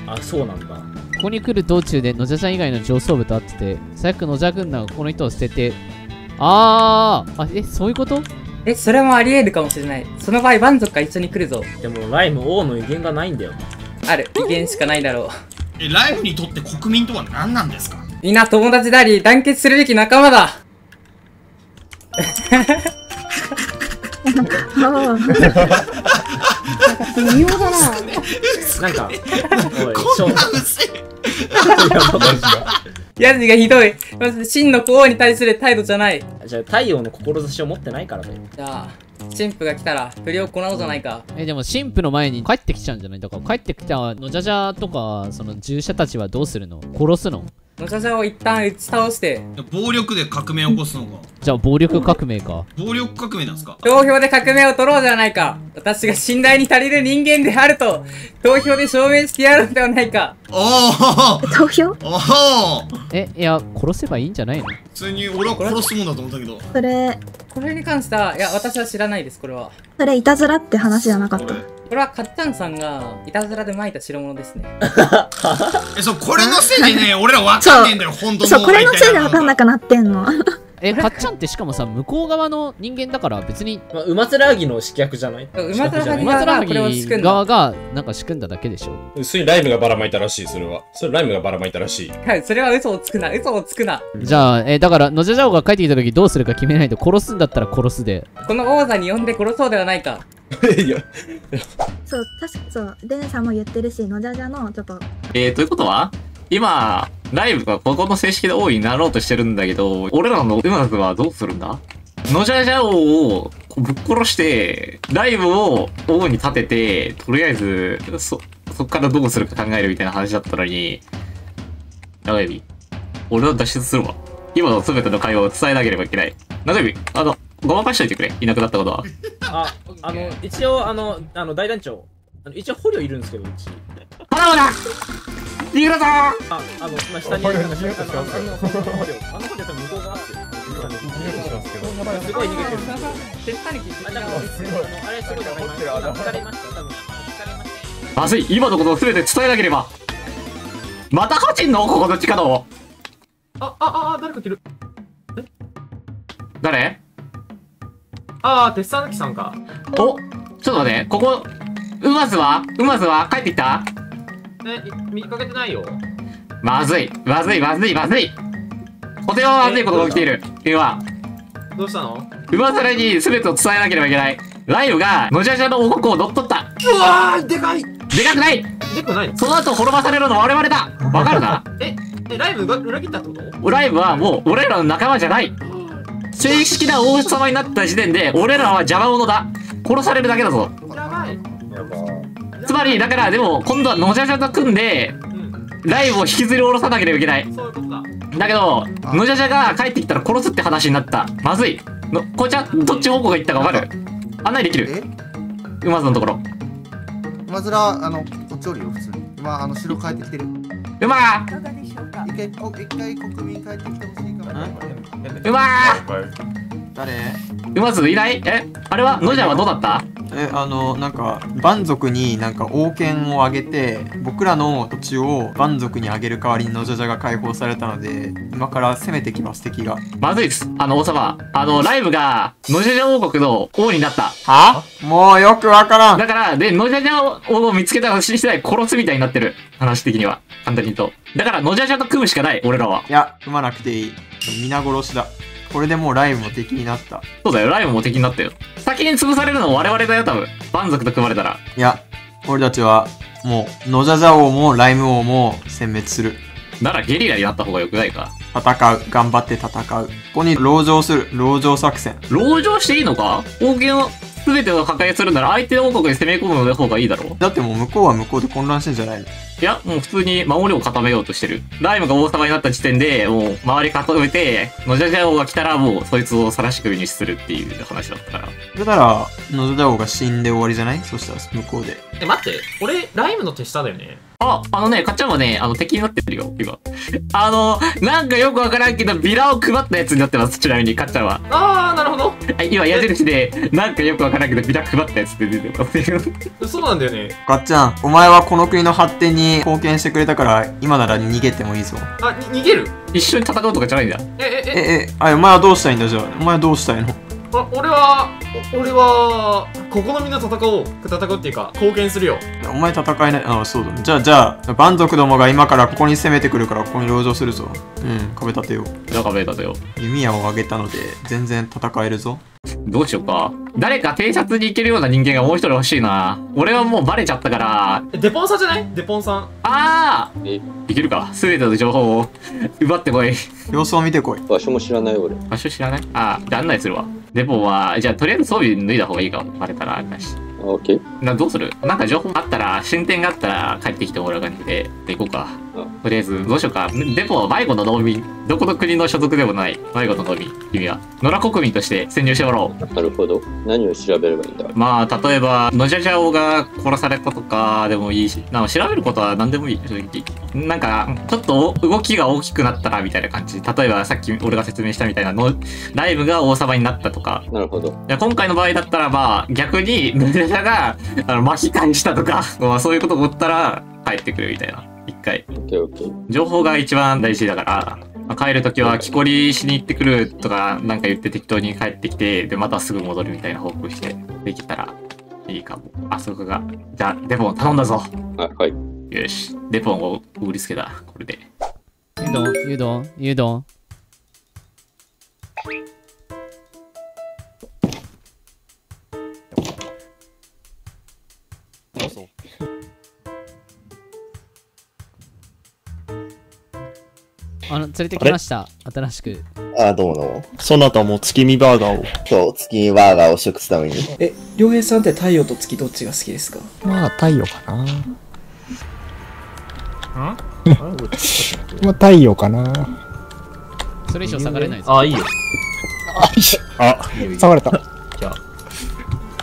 あ、そうなんだ。ここに来る道中でノジャジャ以外の上層部と会ってて、最悪ノジャ軍団がこの人を捨てて、あー！あ、え、そういうこと？えそれもあり得るかもしれない。その場合蛮族が一緒に来るぞ。でも、ライム王の威厳がないんだよ。ある。威厳しかないだろう。え、ライブにとって国民とは何なんですか？みんな友達であり団結するべき仲間だ微妙だな。なんか、おい、こんな薄い。ヤジがひどいまず真の王に対する態度じゃないじゃあ、太陽の志を持ってないからだよ。じゃあ神父が来たら振りを行おうじゃないかえ、でも神父の前に帰ってきちゃうんじゃない？だから帰ってきたノジャジャとか、その従者たちはどうするの？殺すの？ノジャジャを一旦打ち倒して暴力で革命を起こすのか。じゃあ暴力革命か。暴力革命なんですか？投票で革命を取ろうじゃないか。私が信頼に足りる人間であると投票で証明してやるのではないか。おお投票おおえ、いや、殺せばいいんじゃないの？普通に俺は殺すもんだと思ったけど。それ、これに関してはいや私は知らないですこれはそれいたずらって話じゃなかった？これはかっちゃんさんがいたずらで撒いた代物ですね え、そう、これのせいでね、俺らわかんねえんだよ、本当そう、これのせいでわかんなくなってんの。え、かっちゃんってしかもさ、向こう側の人間だから別に、まあ、馬面ぎの刺客じゃない？馬面ぎ馬がこれを仕組んだ側がなんか仕組んだだけでしょ。それライムがばらまいたらしい、それは。それライムがばらまいたらしい。はいそれは嘘をつくな嘘をつくなじゃあ、えだから、ノジャジャオが帰ってきた時どうするか決めないと殺すんだったら殺すで。この王座に呼んで殺そうではないか そう、確かそう、デネさんも言ってるし、ノジャジャのちょっと、えー、ということは？今、ライブがここの正式で王位になろうとしてるんだけど、俺らのうまくはどうするんだ？ノジャジャ王をぶっ殺して、ライブを王に立てて、とりあえず、そ、そっからどうするか考えるみたいな話だったのに、長指、俺は脱出するわ。今の全ての会話を伝えなければいけない。長指、あの、ごまかしといてくれ。いなくなったことは。あ、あの、一応、あの、あの、大団長。あの一応捕虜いるんですけど、うち。花だ逃げろぞあ、あの、今下にいるのが、あの、あの、あの捕虜、あの捕虜多分向こう側って。すごい逃げてる。手ったり聞いてあ、あのあれすごいわかりました。今疲れました。多分。まずい今のことを全て伝えなければまた勝ちんのここの力をあ、あ、あ、誰か来る。誰ああ、鉄さぬきさんか。おちょっと待って、ここ、うまずはうまずは帰ってきたえ、見かけてないよ。まずい、まずい、まずい、まずい。とてもまずいことが起きている。今、どうしたの？うまずらに全てを伝えなければいけない。ライブが、のじゃじゃの王国を乗っ取った。うわー、でかいでかくないでかないの？その後滅ばされるのは我々だわかるな え、え、ライブが裏切ったってこと？ライブはもう俺らの仲間じゃない。正式な王様になった時点で、俺らは邪魔者だ。殺されるだけだぞ。まり、だから、でも、今度はのじゃじゃと組んで、ライブを引きずり下ろさなければいけない。そういうことだ。だけど、のじゃじゃが帰ってきたら殺すって話になった。まずい。の、こいちゃん、どっち方向が行ったかわかる？案内できる？うまずのところ。まずら、あの、こっちおるよ、普通に。今、あの、城帰ってきてる。うまー一回、お一回国民帰ってきてほしいかも。うまー誰？うまずいない？え？あれは？のじゃはどうだった？え、あの、なんか、蛮族になんか王権をあげて、僕らの土地を蛮族にあげる代わりにノジャジャが解放されたので、今から攻めてきます、敵が。まずいです。あの、王様。あの、ライブが、のじゃじゃ王国の王になった。は？もうよくわからん。だから、で、のじゃじゃ王を見つけたら死にしてない殺すみたいになってる。話的には。簡単に言うと。だから、のじゃじゃと組むしかない、俺らは。いや、組まなくていい。皆殺しだ。これでもうライブも敵になった。そうだよ、ライブも敵になったよ。先に潰されるのは我々だよ、多分。蛮族と組まれたら。いや、俺たちは、もう、ノジャジャ王もライム王も殲滅する。ならゲリラになった方が良くないか。戦う。頑張って戦う。ここに籠城する。籠城作戦。籠城していいのか？王権を全てを破壊するなら相手の王国に攻め込むの方がいいだろうだってもう向こうは向こうで混乱してんじゃないの？いや、もう普通に守りを固めようとしてる。ライムが王様になった時点で、もう周り固めて、ノジャジャ王が来たらもうそいつを晒し首にするっていう話だったから。だから、ノジャジャ王が死んで終わりじゃない？そしたら向こうで。え、待って。俺、ライムの手下だよね。あ、あのね、かっちゃんはね、あの敵になってるよ、今。あの、なんかよくわからんけど、ビラを配ったやつになってます、ちなみに、かっちゃんは。あー、今、矢印で、なんかよくわからんけど、ビラ配ったやつって出てます。そうなんだよね。かっちゃん、お前はこの国の発展に貢献してくれたから、今なら逃げてもいいぞ。あ、に逃げる？一緒に戦うとかじゃないんだ。え、え、え、え、え、あ、お前はどうしたいんだじゃあ。お前はどうしたいの？あ俺は、お俺は、ここのみんな戦おう。戦うっていうか、貢献するよ。お前戦えない。あ、そうだ。じゃあ、じゃあ、蛮族どもが今からここに攻めてくるから、ここに籠城するぞ。うん、壁立てよう。じゃあ壁立てよう。弓矢を上げたので、全然戦えるぞ。どうしようか。誰か偵察に行けるような人間がもう一人欲しいな。俺はもうバレちゃったから。えデポンさんじゃない？デポンさん。ああいけるか。すべての情報を奪ってこい。様子を見てこい。場所も知らない俺。場所知らない？ああ、じゃあ案内するわ。デポは、じゃあとりあえず装備脱いだ方がいいかも。バレたらあれだし。オッケー。な、どうする？なんか情報あったら、進展があったら帰ってきてもらう感じで、で行こうか。とりあえず、どうしようか。デポは迷子の農民。どこの国の所属でもない迷子の農民。君は。野良国民として潜入してもらおう。なるほど。何を調べればいいんだ？まあ、例えば、ノジャジャオが殺されたとかでもいいし、なんか調べることは何でもいい、正直。なんか、ちょっと動きが大きくなったらみたいな感じ。例えば、さっき俺が説明したみたいなの、ライブが王様になったとか。なるほど。いや今回の場合だったら、まあ、逆に、ノジャジャが、あの、巻き返したとか、まあ、そういうことが起ったら、帰ってくるみたいな。一回。オッケーオッケー。情報が一番大事だから、まあ帰るときは、木こりしに行ってくるとか、なんか言って適当に帰ってきて、で、またすぐ戻るみたいな報告して、できたらいいかも。あそこが。じゃあ、デポン頼んだぞ。はい、はい。よし。デポンを売りつけた。これで。ゆどん、ゆどん、ゆどん。あの、連れてきました。新しく。あ、どうもどうも。そなたも月見バーガーを？そう、月見バーガーを食すために。え、良平さんって太陽と月どっちが好きですか？まあ、太陽かな。まあ、太陽かな。それ以上下がれないぞ。あ、いいよ。あ、いいよいいよ下がれた。じゃあ。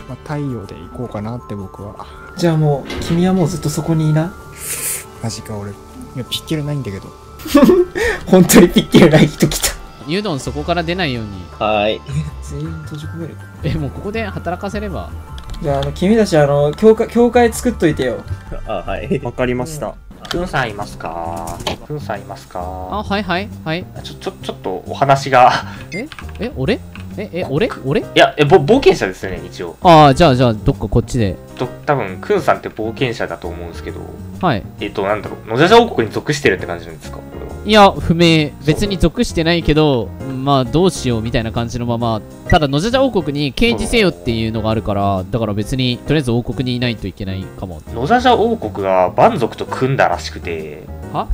まあ、太陽で行こうかなって僕は。じゃあもう、君はもうずっとそこにいな。マジか、俺。いや、ピッケルないんだけど。本当にピッケルない人来た。ユドンそこから出ないように。はい。全員閉じ込めるえ、もうここで働かせれば。じゃあ、あの、君たち、あの、教会、教会作っといてよ。あ、はい。わかりました。くんさんいますか？くんさんいますか？あ、はいはい、はい。ちょ、ちょ、ちょっとお話が。ええ、俺？え、え、俺？俺？いや、え、ぼ、冒険者ですよね、一応。ああ、じゃあじゃあ、どっかこっちで。と、多分、くんさんって冒険者だと思うんですけど。はい。えっと、なんだろう、野じゃじゃ王国に属してるって感じなんですか？これは。いや、不明。別に属してないけど、まあ、どうしようみたいな感じのまま。ただ、野じゃじゃ王国に刑事せよっていうのがあるから、だから別に、とりあえず王国にいないといけないかも。野じゃじゃ王国が蛮族と組んだらしくて。は？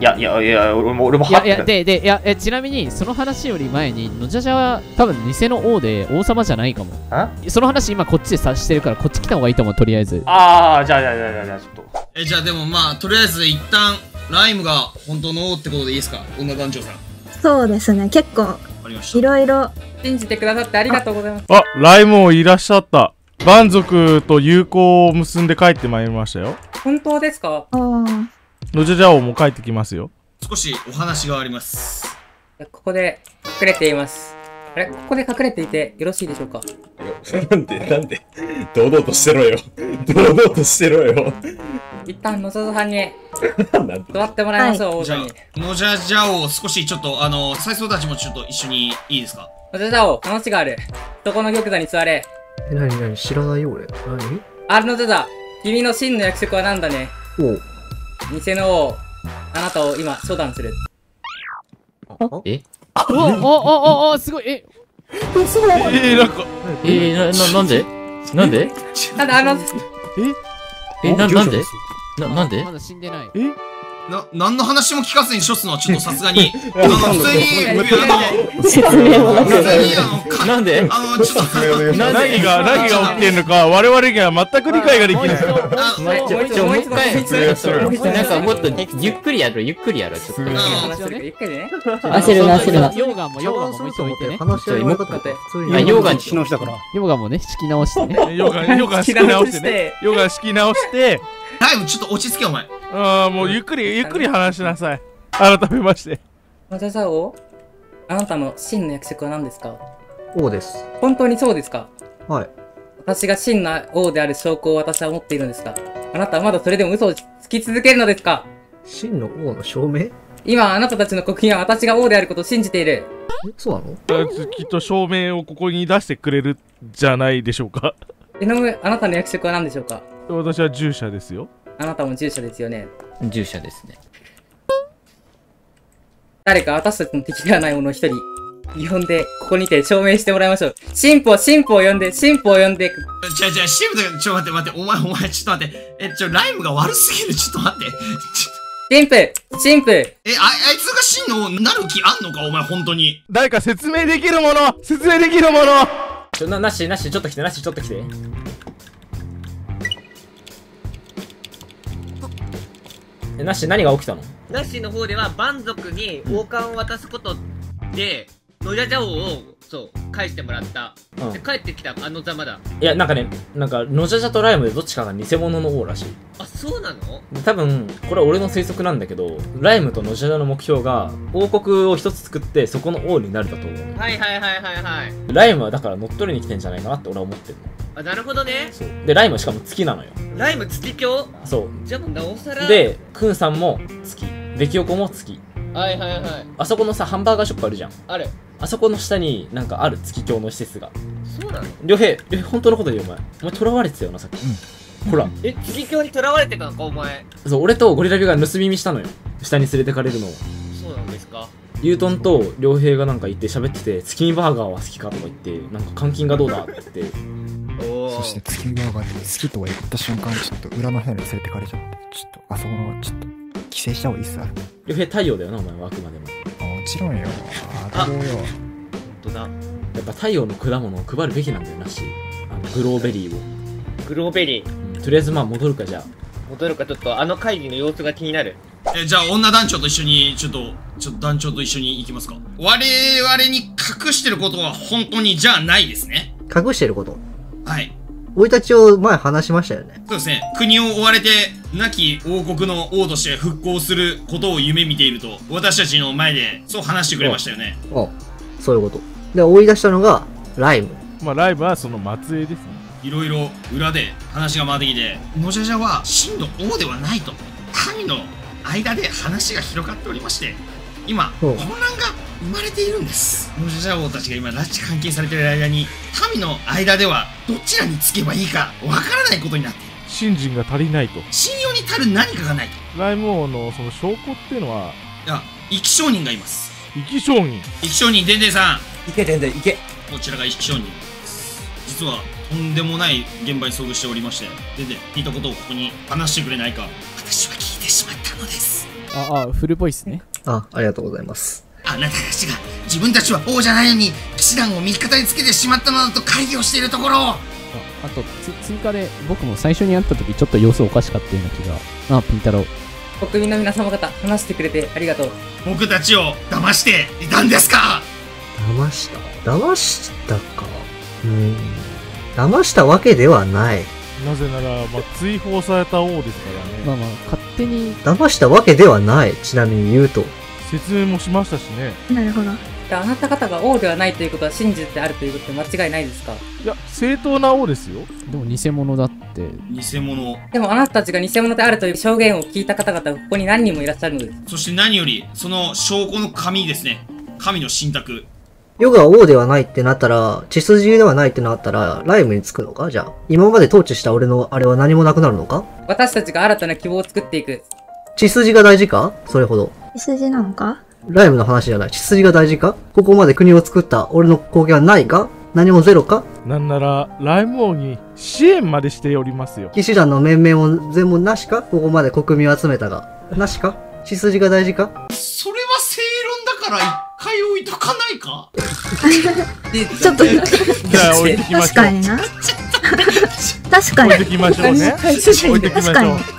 いや、いや、いや、俺も、俺もいやいや、はで、で、いや、えちなみに、その話より前に、野じゃじゃは多分偽の王で王様じゃないかも。その話今こっちで察してるから、こっち来た方がいいと思う、とりあえず。ああ、じゃあ、じゃあ、じゃあ、じゃあ、ちょっと。え、じゃあでもまあ、とりあえず一旦、ライムが本当の王ってことでいいですか？女団長さん。そうですね、結構、いろいろ。信じてくださってありがとうございます。あ、ライム王いらっしゃった。蛮族と友好を結んで帰ってまいりましたよ。本当ですか？ロジャジャ王も帰ってきますよ。少しお話があります。ここで隠れています。あれ？ここで隠れていてよろしいでしょうか？なんで、なんで、堂々としてろよ。堂々としてろよ。一旦のぞぞさんに座ってもらいましょう、王じゃ。あ、のじゃじゃを少しちょっと、あの、再僧たちもちょっと一緒にいいですか？のぞぞ、話がある。そこの玉座に座れ。え、なになに？知らないよ、俺。何あるのぞぞ、君の真の約束は何だね？おう。偽の王、あなたを今、処断する。え？おおおおおすごい。え？すごいえー、なんか。えー、な、な、なんで？なんで？なんだ、あの、え、な、なんで？な、なんで？まだ死んでない。え？な、何の話も聞かずに処すのはちょっとさすがに、あの、普通に、あの、説明もなく普通に、あの、なんであの、ちょっと、何が、何が起きてんのか、我々には全く理解ができない。ちょ、ちょ、もう一回、なんかもっとゆっくりやろ、ゆっくりやろ、ちょっと。ゆっくりね。焦るな焦るなヨーガンもヨーガンももう一度置いてね。ちょ、もう一回。あ、ヨーガン仕直しだから。ヨーガンもね、仕切直してね。ヨガ、ヨガ敷き直してね。ヨガ敷き直して。ライムちょっと落ち着けお前。ああ、もうゆっくり、ゆっくり話しなさい。改めまして。のぞぞ王、あなたの真の約束は何ですか？王です。本当にそうですか？はい。私が真の王である証拠を私は持っているんですが、あなたはまだそれでも嘘をつき続けるのですか？真の王の証明？今、あなたたちの国民は私が王であることを信じている。そうなの？きっと証明をここに出してくれるじゃないでしょうか。エノム、あなたの約束は何でしょうか？私は従者ですよ。あなたも従者ですよね。従者ですね。誰か私たちの敵ではない者を一人、呼んで、ここにて証明してもらいましょう。神父、神父を呼んで、神父を呼んで、違う違う、シムだちょ、待って待って、お前、お前、ちょっと待って。え、ちょ、ライムが悪すぎる、ちょっと待って。神父神父え、あ、あいつが真のなる気あんのか、お前、本当に。誰か説明できるもの説明できるものちょ、な、なし、なし、ちょっと来て、なし、ちょっと来て。え、なし、何が起きたの？なしの方では蛮族に王冠を渡すことで、ノジャジャ王を、そう、返してもらった。うんで、帰ってきた、あのざまだ。いや、なんかね、なんか、ノジャジャとライムでどっちかが偽物の王らしい。あ、そうなの？で多分、これは俺の推測なんだけど、ライムとノジャジャの目標が、王国を一つ作って、そこの王になるだと思う。はいはいはいはいはい。ライムはだから乗っ取りに来てんじゃないかなって俺は思ってるあ、なるほどね。の。で、ライムはしかも月なのよ。ライム月鏡そう。じゃあもうなおさら。で、クンさんも月。デキオコも月。はいはいはい。あそこのさ、ハンバーガーショップあるじゃん。ある。あそこの下になんかある月鏡の施設が。そうなの？りょうへい、りょうへい本当のこと言うお前。お前囚われてたよな、さっき。ほら。え、月鏡に囚われてたのか、お前。そう、俺とゴリラビが盗み見したのよ。下に連れてかれるのを。そうなんですか？ユートンと良平がなんか言って喋ってて、月見バーガーは好きかとか言って、なんか監禁がどうだって言って。そして月見バーガーで好きとは言った瞬間、ちょっと裏の部屋に連れてかれちゃって、ちょっとあそこの、ちょっと、規制した方がいいっす、あれ。良平太陽だよな、お前はあくまでも。あもちろんよ。当たろうよ。本当だ。やっぱ太陽の果物を配るべきなんだよなし。あのグローベリーを。グローベリー。うんとりあえずまあ戻るかじゃあ。戻るかちょっとあの会議の様子が気になる。え、じゃあ女団長と一緒に、ちょっと、ちょっと団長と一緒に行きますか。我々に隠してることは本当にじゃあないですね。隠してること。はい。俺たちを前話しましたよね。そうですね。国を追われて、亡き王国の王として復興することを夢見ていると、私たちの前でそう話してくれましたよね。あそういうこと。で、追い出したのが、ライム。まあライブはその末裔ですね。いろいろ裏で話が回ってきて、ノジャジャは真の王ではないと。民の間で話が広がっておりまして、今、うん混乱が生まれているんです。ノジャジャ王たちが今、拉致監禁されている間に、民の間ではどちらにつけばいいかわからないことになっている。信心が足りないと。信用に足る何かがないと。ライム王のその証拠っていうのは、いや、生き証人がいます。生き証人。生き証人、でんでんさん。いけ、でんでん、いけ。こちらが生き証人。実は、とんでもない現場に遭遇しておりまして、でんでん、聞いたことをここに話してくれないか。私は聞いてしまったのです。あ、あ、フルボイスね。あ、ありがとうございます。あなたたちが自分たちは王じゃないのに騎士団を味方につけてしまったのだと会議をしているところをああとつ追加で僕も最初に会った時ちょっと様子おかしかったような気があピン太郎国民の皆様方、話してくれてありがとう。僕たちを騙していたんですか？騙した？騙したか？うーん。騙したわけではない。なぜなら、まあ、追放された王ですからね。まあまあ勝手に騙したわけではない。ちなみに言うと。説明もしましたしね。なるほど。であなた方が王ではないということは真実であるということで間違いないですか？いや、正当な王ですよ。でも偽物だって偽物でもあなたたちが偽物であるという証言を聞いた方々がここに何人もいらっしゃるのです。そして何よりその証拠の紙ですね神の信託ヨガは王ではないってなったら、血筋ではないってなったら、ライムにつくのか？じゃあ。今まで統治した俺のあれは何もなくなるのか？私たちが新たな希望を作っていく。血筋が大事か？それほど。血筋なのか？ライムの話じゃない。血筋が大事か？ここまで国を作った俺の貢献はないか？何もゼロか？なんなら、ライム王に支援までしておりますよ。騎士団の面々も全部なしか？ここまで国民を集めたが。なしか？血筋が大事か？それは正論だから一回置いとかないか？ちょっと、じゃあ置いてきましょう確かにな。確かに。置いてきましょうね。置いてきましょう。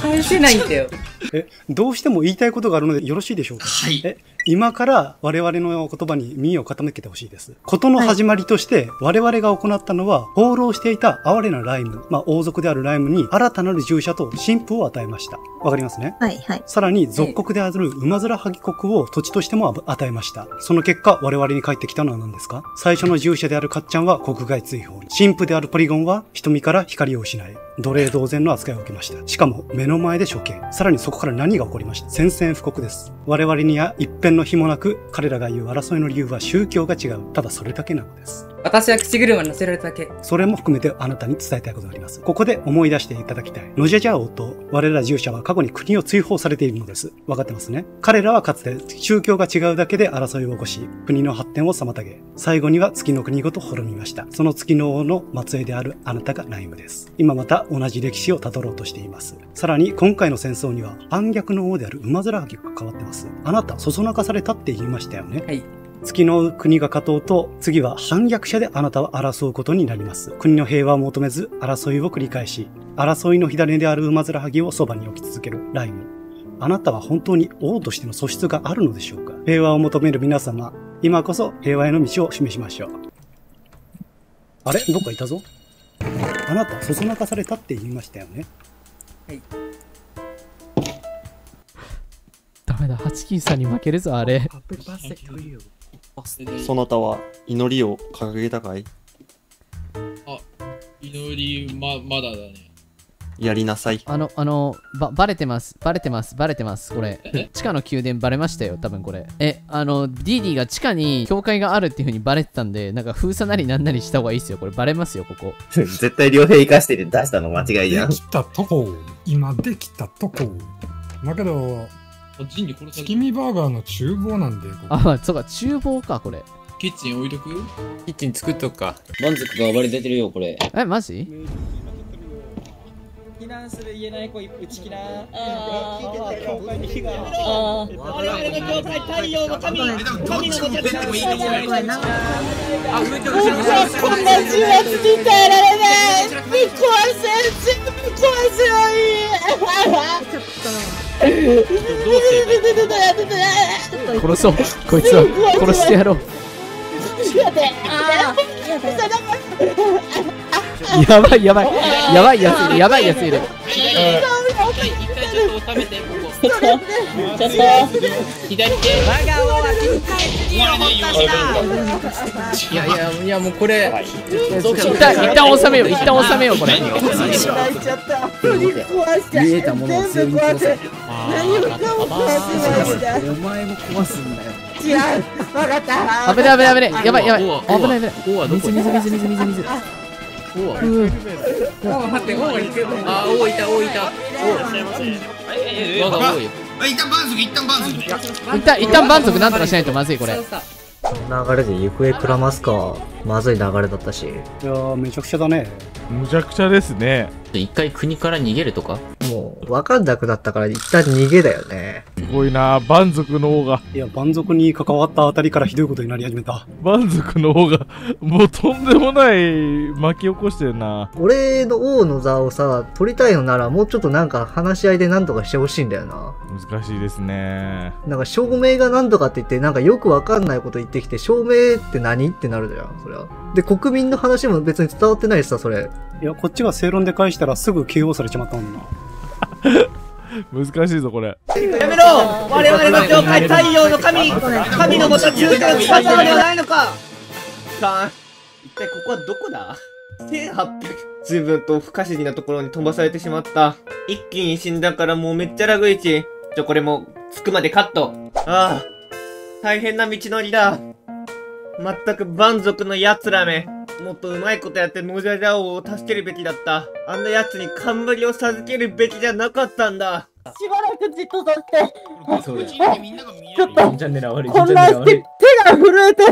返せないんだよ。え、どうしても言いたいことがあるのでよろしいでしょうか？はい。え、今から我々の言葉に耳を傾けてほしいです。ことの始まりとして、我々が行ったのは、放浪していた哀れなライム、まあ王族であるライムに新たなる従者と神父を与えました。わかりますね？はいはい。さらに、属国である馬面萩国を土地としても与えました。その結果、我々に返ってきたのは何ですか？最初の従者であるカッチャンは国外追放。神父であるポリゴンは瞳から光を失い、奴隷同然の扱いを受けました。しかも、目の前で処刑。さらにそこから何が起こりました？宣戦布告です。我々には一辺の日もなく、彼らが言う争いの理由は宗教が違う。ただそれだけなのです。私は口車に乗せられただけ。それも含めてあなたに伝えたいことがあります。ここで思い出していただきたい。ノジェジャ王と我ら従者は過去に国を追放されているのです。わかってますね？彼らはかつて宗教が違うだけで争いを起こし、国の発展を妨げ、最後には月の国ごと滅びました。その月の王の末裔であるあなたがライムです。今また同じ歴史を辿ろうとしています。さらに今回の戦争には反逆の王である馬面萩が関わってます。あなた、そそのかされたって言いましたよね。はい。月の国が勝とうと、次は反逆者であなたは争うことになります。国の平和を求めず、争いを繰り返し、争いの火種である馬面萩をそばに置き続けるライム。あなたは本当に王としての素質があるのでしょうか？平和を求める皆様、今こそ平和への道を示しましょう。あれ？どっかいたぞあなた、そそのかされたって言いましたよね。はい。ダメだ。89さんに負けるぞあれ。そなたは祈りを掲げたかいあ、祈り、ま、まだだね。やりなさい。あのあのばバレてますバレてますバレてますこれ地下の宮殿バレましたよ多分これえあのディディが地下に教会があるっていう風にバレてたんでなんか封鎖なりなんなりした方がいいっすよこれバレますよここ絶対両兵生かしてて出したの間違いじゃん。できたとこ。今できたとこ。だけど、月見バーガーの厨房なんで、ここあまあそうか厨房かこれキッチン置いとく？キッチン作っとくか。満足が暴れ出てるよ、これ。えマジ？避難する言えない子、うちきな。あー教会に火が。あ我々の教会、太陽の神。神のごちゃつあ、こんな重圧に耐えられない。ぶっ壊せ、全部ぶっ壊せばいい。殺そう。こいつは殺してやろう。やばいやばい。やばいやついるやばいやついる。一回ちょっと収めてここ。ちょっと。左手。我がいやいやいやもうこれ一旦一旦収めよう一旦収めようこれ。泣いちゃった？壊しちゃ見えたものを全部壊せ。何もかも壊しました。お前も壊すんだよ。違う分かった危ない危ない危ない。やばいやばい。危ない危ない。水水水水水水一旦満足一旦満足。一旦一旦満足なんとかしないとまずいこれ。流れで行方くらますか。まずい流れだったし。いやーめちゃくちゃだね。むちゃくちゃですね。一回国から逃げるとか？もう分かんなくなったから一旦逃げだよね。すごいな蛮族の王が。いや蛮族に関わったあたりからひどいことになり始めた。蛮族の王がもうとんでもない巻き起こしてるな。俺の王の座をさ取りたいのならもうちょっとなんか話し合いでなんとかしてほしいんだよな。難しいですね。なんか証明がなんとかって言ってなんかよくわかんないこと言ってきて証明って何ってなるじゃんそれは。で国民の話も別に伝わってないしさそれ。いやこっちが正論で返したらすぐ KO されちまったもんな難しいぞこれやめろ我々の教会、太陽の神神のもと中継を使ったのではないのかさあ、一体ここはどこだ ?1800 随分と不可思議なところに飛ばされてしまった。一気に死んだからもうめっちゃラグイチ。ちょ、これも、着くまでカット。ああ、大変な道のりだ。まったく蛮族の奴らめ。もっとうまいことやってノジャジャ王を助けるべきだった。あんな奴に冠を授けるべきじゃなかったんだ。しばらくじっとさせて。そうだよちょっと、チャンネルは悪い。混乱して手が震えて、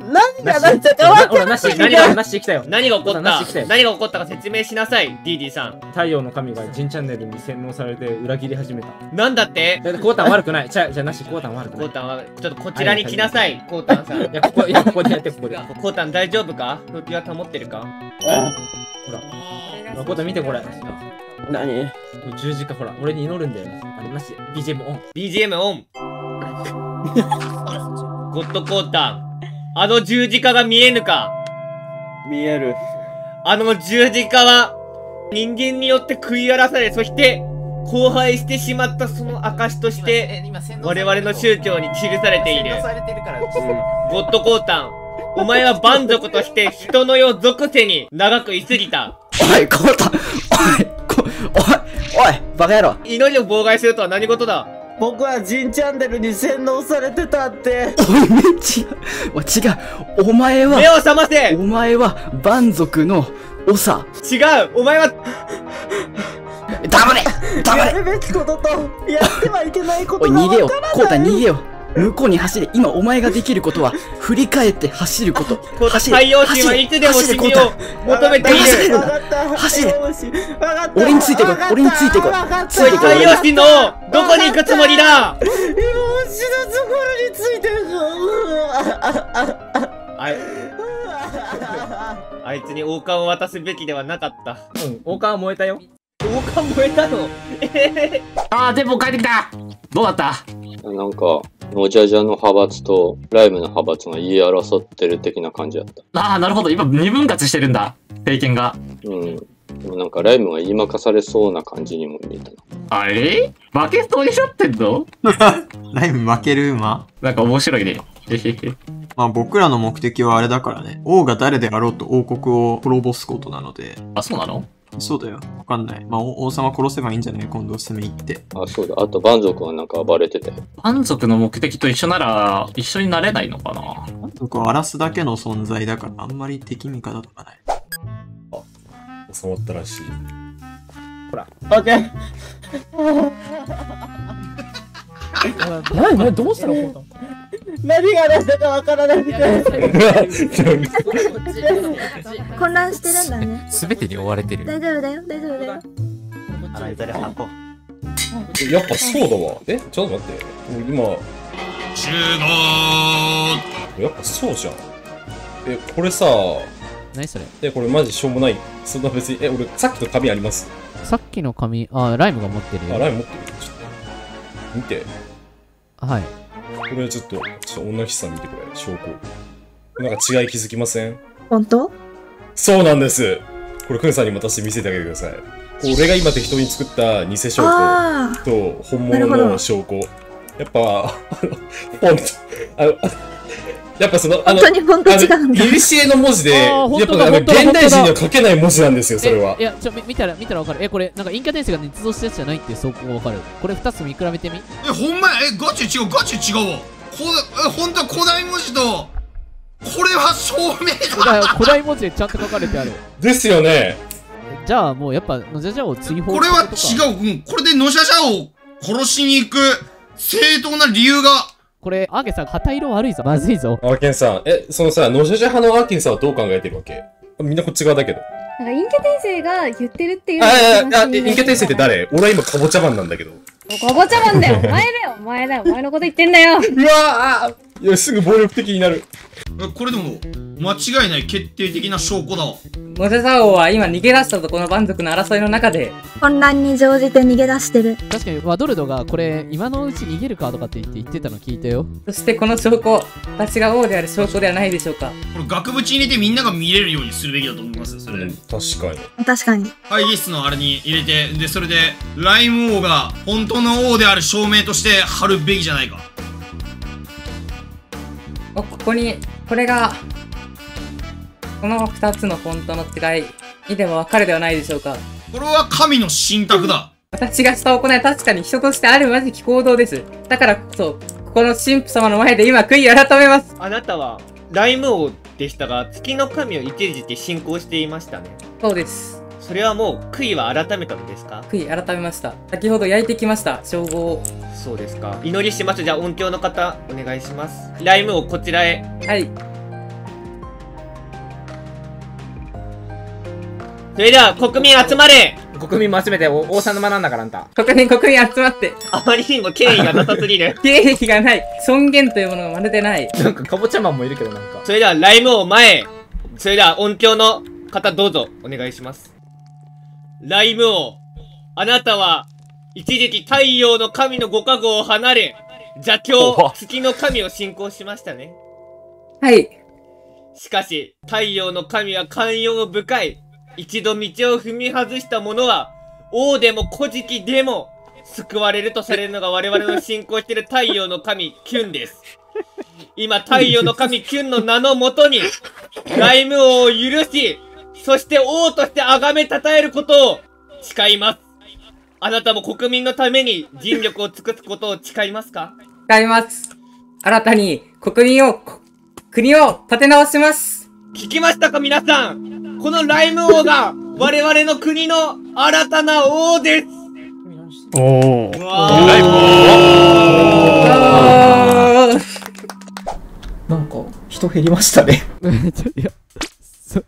何が何だかわからない。何が、なし来たよ。何が起こった？なし来たよ。何が起こったか説明しなさい、ディディさん。太陽の神がジンチャンネルに洗脳されて裏切り始めた。なんだって？だってコータン悪くない。じゃあ、じゃあなし、コータン悪くない。コータンは、ちょっとこちらに来なさい、コータンさん。いや、ここ、いや、ここでやって、ここで。コータン大丈夫か？風気は保ってるか？ほら。コータン見てこれ。何？十字架ほら、俺に祈るんだよ。あれなし、BGM オン。BGM オン。ゴッドコータン。あの十字架が見えぬか見える。あの十字架は、人間によって食い荒らされ、そして、荒廃してしまったその証として、我々の宗教に記されている。されてるから、ゴッドコータン。お前は蛮族として人の世属性に長く居すぎた。おい、コータおい、こ、おい、おい、バカ野郎。祈りを妨害するとは何事だ？僕はジンチャンネルに洗脳されてたって。おい、めっちゃ、違う。お前は、目を覚ませお前は、蛮族の長。違うお前は、黙れ黙れやるべきことと、やってはいけないことおい、が逃げよわからない。コータ逃げよ向こうに走れ。今、お前ができることは、振り返って走ること。走れ太陽神はいつでも死にを求めている。走れ俺についてこい俺についてこいついてこい太陽神のどこに行くつもりだ？もう死ぬところについてるあい、あいつに王冠を渡すべきではなかった。うん、王冠は燃えたよ。王冠燃えたの？えあー、テンポ帰ってきたどうだった？なんか、ノジャジャの派閥とライムの派閥が言い争ってる的な感じだった。ああ、なるほど。今、二分割してるんだ。政権が。うん。でもなんかライムが言いまかされそうな感じにも見えたな。あれ？負けそうになってんの？ライブ負ける馬？なんか面白いね。へへへ。まあ僕らの目的はあれだからね。王が誰であろうと王国を滅ぼすことなので。あ、そうなの？そうだよ。わかんない。まあ王王様殺せばいいんじゃない？今度攻め入って。あ、そうだ。あと、蛮族はなんか暴れてたよ。蛮族の目的と一緒なら、一緒になれないのかな？僕は荒らすだけの存在だから、あんまり敵味方とかない。収まったらしい。ほら。オッケー。何何どうしたの？コータン何が何だかわからなくて。混乱してるんだね。すべてに追われてる。大丈夫だよ、大丈夫だよ。それ箱。やっぱそうだわ。えちょっと待って。今。集合やっぱそうじゃん。え、これさ。何それえ、これマジしょうもない。そんな別に、え、俺さっきと紙ありますさっきの？紙、あ、ライムが持ってるよ。あ、ライム持ってる。見て。はい。これちょっと、ちょっと女貴さん見てこれ、証拠。なんか違い気づきません？本当？そうなんですこれ、くんさんに渡して見せてあげてください。俺が今適当に作った偽証あ拠と本物の証拠。やっぱ、あの、ほんと、あの、やっぱその、あの、本当に本当違うんだいにしえの文字で、やっぱあの現代人には書けない文字なんですよ、それはえ。いや、ちょ、み見たら、見たらわかる。え、これ、なんか、インカ転生が捏造したやつじゃないって証拠がわかる。これ二つ見比べてみ？え、ほんまや、え、ガチ違う、ガチ違うわ。こえ、ほんと古代文字と、これは証明だ古代文字でちゃんと書かれてある。ですよね。じゃあ、もうやっぱ、のじゃじゃを追放これは違う、うん、これでノシャシャを殺しに行く正当な理由が、これ、アーゲさん、旗色悪いぞ。まずいぞ。アーケンさん、え、そのさ、ノジャジャ派のアーケンさんはどう考えてるわけ？みんなこっち側だけど。なんか、インケ転生が言ってるっていうあ、あ、あ、インケ転生って誰？俺は今カボチャマンなんだけど。かぼちゃマンだよ。お前だよ。お前だよ。お前のこと言ってんだよ。うわあいや、すぐ暴力的になる。えこれでも、間違いない決定的な証拠だわ。モジャザ王は今逃げ出したとこの蛮族の争いの中で、混乱に乗じて逃げ出してる。確かに、ワドルドが、これ、今のうち逃げるかとかって言って言ってたの聞いたよ。そしてこの証拠、私が王である証拠ではないでしょうか。これ額縁に入れてみんなが見れるようにするべきだと思いますよ、それ。確かに。確かに。会議室のあれに入れて、で、それで、ライム王が本当の王である証明として貼るべきじゃないか。おここに、これが、この二つのフォントの違い、にでもわかるではないでしょうか。これは神の信託だ。私がした行いは確かに人としてあるまじき行動です。だからこそ、ここの神父様の前で今悔い改めます。あなたは、ライム王でしたが、月の神を一時期信仰していましたね。そうです。それはもう、悔いは改めたのですか？悔い改めました。先ほど焼いてきました、称号を。そうですか。祈りします。じゃあ音響の方、お願いします。ライムをこちらへ。はい。それでは、国民集まれ国民も集めて王様なんだからあんた。国民、国民集まって。あまりにも敬意がなさすぎる。敬意がない。尊厳というものがまるでない。なんか、かぼちゃマンもいるけどなんか。それでは、ライムを前へ。それでは、音響の方どうぞ、お願いします。ライム王、あなたは、一時期太陽の神のご加護を離れ、邪教、月の神を信仰しましたね。はい。しかし、太陽の神は寛容深い。一度道を踏み外した者は、王でも古事記でも、救われるとされるのが我々の信仰している太陽の神、キュンです。今、太陽の神キュンの名のもとに、ライム王を許し、そして王として崇め称えることを誓います。あなたも国民のために尽力を尽くすことを誓いますか？誓います。新たに国民を、こ国を立て直します。聞きましたか皆さん？このライム王が我々の国の新たな王ですおお。ライムなんか、人減りましたね。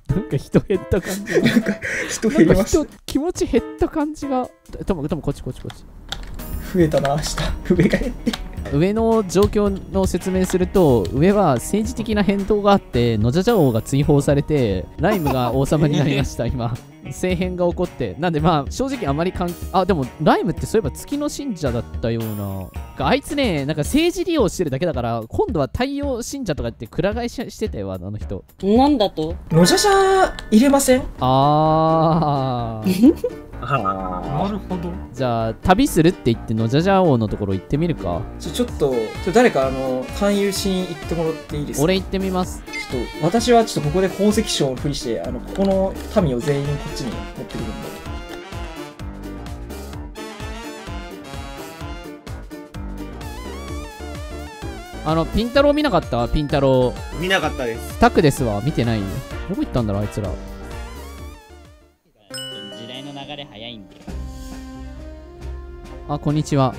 なんか人減った感じが。なんか人減りました人気持ち減った感じが。多分多分こっちこっちこっち。増えたな、下。上が減って。上の状況の説明すると上は政治的な変動があってノジャジャ王が追放されてライムが王様になりました今政変が起こってなんでまあ正直あまり関あでもライムってそういえば月の信者だったような。あいつねなんか政治利用してるだけだから今度は太陽信者とかってくら替えししてたよあの人。なんだと？のじゃじゃ入れません？あー。なるほど。じゃあ旅するって言ってノジャジャ王のところ行ってみるか。ちょ、ちょっと、誰かあの、勧誘しに行ってもらっていいですか？俺行ってみます。ちょっと、私はちょっとここで宝石商のふりして、あの、ここの民を全員こっちに持ってくるんで。あのピンタロウ見なかった？ピンタロウ見なかったです。タクですわ。見てない。どこ行ったんだろうあいつら。時代の流れ早いんで。あこんにちは。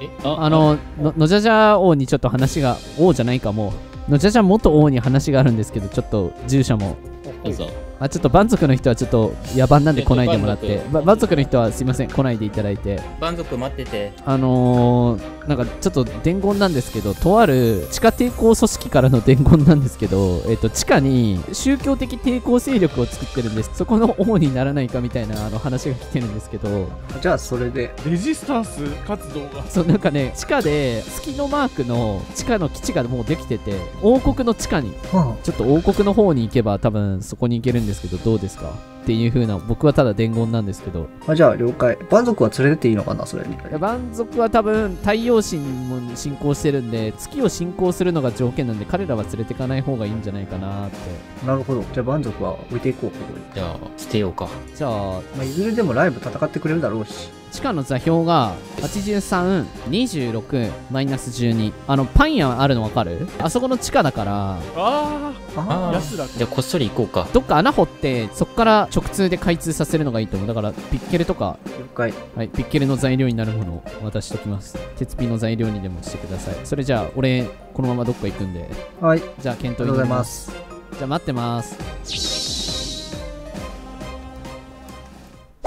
えあのののじゃじゃ王にちょっと話が王じゃないかも。うのじゃじゃ元王に話があるんですけどちょっと住所も。どうぞ。あちょっと蛮族の人はちょっと野蛮なんで来ないでもらってっと蛮族ば蛮族の人はすいません来ないでいただいて蛮族待ってて。あのー、なんかちょっと伝言なんですけど、とある地下抵抗組織からの伝言なんですけど、えっ、と、地下に宗教的抵抗勢力を作ってるんです。そこの王にならないかみたいなあの話が来てるんですけど、じゃあそれで。レジスタンス活動が。そう、なんかね、地下で月のマークの地下の基地がもうできてて、王国の地下に、はちょっと王国の方に行けば多分そこに行けるんですけど、どうですか？っていう風な、僕はただ伝言なんですけど、あ、じゃあ了解。蛮族は連れてっていいのかな、それ。いや蛮族は多分太陽神も信仰してるんで月を信仰するのが条件なんで彼らは連れてかない方がいいんじゃないかなってなるほど。じゃあ蛮族は置いていこう、ここに。じゃあ、捨てようか。じゃあ、まあ、いずれでもライブ戦ってくれるだろうし。地下の座標が83、26、マイナス12。あの、パン屋あるのわかる？あそこの地下だから、ああ安らじゃあ、こっそり行こうか。どっか穴掘って、そこから直通で開通させるのがいいと思う。だから、ピッケルとか、了解。はい、ピッケルの材料になるものを渡しときます。鉄ピの材料にでもしてください。それじゃあ、俺、このままどっか行くんで。はい。じゃあ、検討ありがとうございます。じゃあ、待ってます。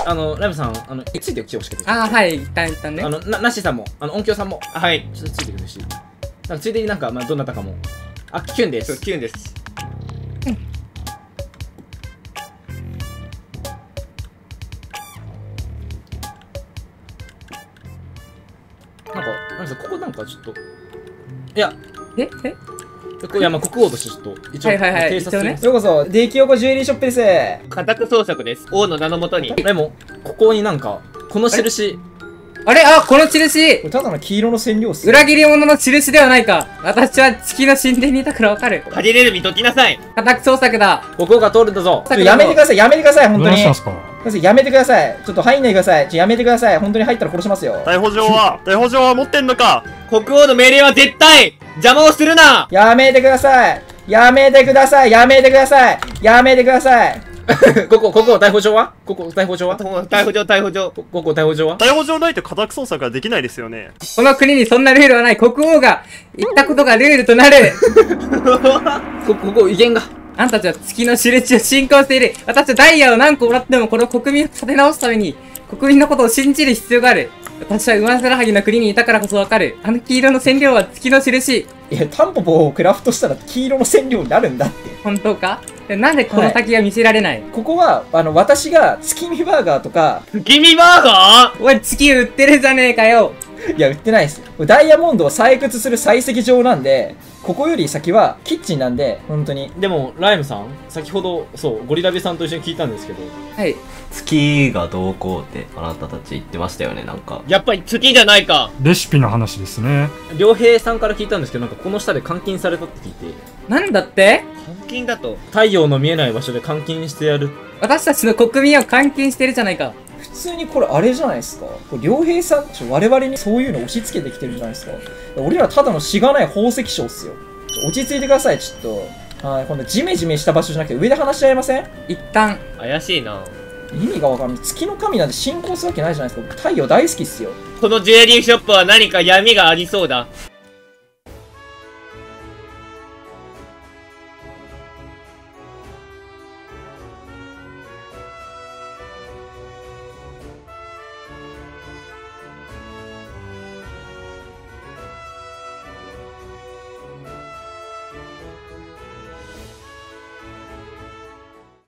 あの、ライブさん、あの、えついてよ、来てほしくて。あーはい、一旦一旦ね。あの、な、なしさんも、あの、音響さんも、あはい、ちょっとついてくるし。なんかついでになんか、まあ、どなたかも。あ、キュンです。キュンです。なんか、なんかここなんかちょっと。いや、ええ？こいや、まあ、国王としてちょっと、一応、はいはいはい偵察一応ねようこそ、デキヨコジュエリーショップです。家宅捜索です。王の名のもとに。でも、ここになんか、この印。あれ？あ、この印ただの黄色の染料っす裏切り者の印ではないか。私は月の神殿にいたからわかる。恥じれる身解きなさい。家宅捜索だ。国王が通るんだぞ。ちょやめてください、やめてください、本当に。どうしたんすか？先生やめてください。ちょっと入んないでください。ちょやめてください。本当に入ったら殺しますよ。逮捕状は逮捕状は持ってんのか？国王の命令は絶対邪魔をするなやめてください。やめてください。やめてください。やめてください。ここ、ここ、逮捕状は？ここ、逮捕状は？逮捕状、逮捕状。ここ、逮捕状は？逮捕状ないと家宅捜索はできないですよね。この国にそんなルールはない。国王が言ったことがルールとなる。こ、ここ、威厳が。あんたたちは月の印を信仰している。私はダイヤを何個もらってもこの国民を立て直すために、国民のことを信じる必要がある。私は馬らはぎの国にいたからこそわかる。あの黄色の染料は月の印。いや、タンポポをクラフトしたら黄色の染料になるんだって。本当か？でなんでこの先が見せられない、ここは、あの、私が月見バーガーとか、月見バーガー？おい、月売ってるじゃねえかよ。いや、売ってないですよ。ダイヤモンドを採掘する採石場なんで、ここより先はキッチンなんで、本当に。でも、ライムさん、先ほど、そう、ゴリラビさんと一緒に聞いたんですけど、はい。月がどうこうってあなたたち言ってましたよね、なんか。やっぱり月じゃないか。レシピの話ですね。良平さんから聞いたんですけど、なんかこの下で監禁されたって聞いて。なんだって？監禁だと。太陽の見えない場所で監禁してやる。私たちの国民を監禁してるじゃないか。普通にこれあれじゃないですか？これ良平さん、ちょ我々にそういうの押し付けてきてるじゃないですか？俺らただのしがない宝石商っすよ。落ち着いてください、ちょっと。はい、今度ジメジメした場所じゃなくて上で話し合いません？一旦。怪しいな。意味がわかんない。月の神なんて信仰するわけないじゃないですか。太陽大好きっすよ。このジュエリーショップは何か闇がありそうだ。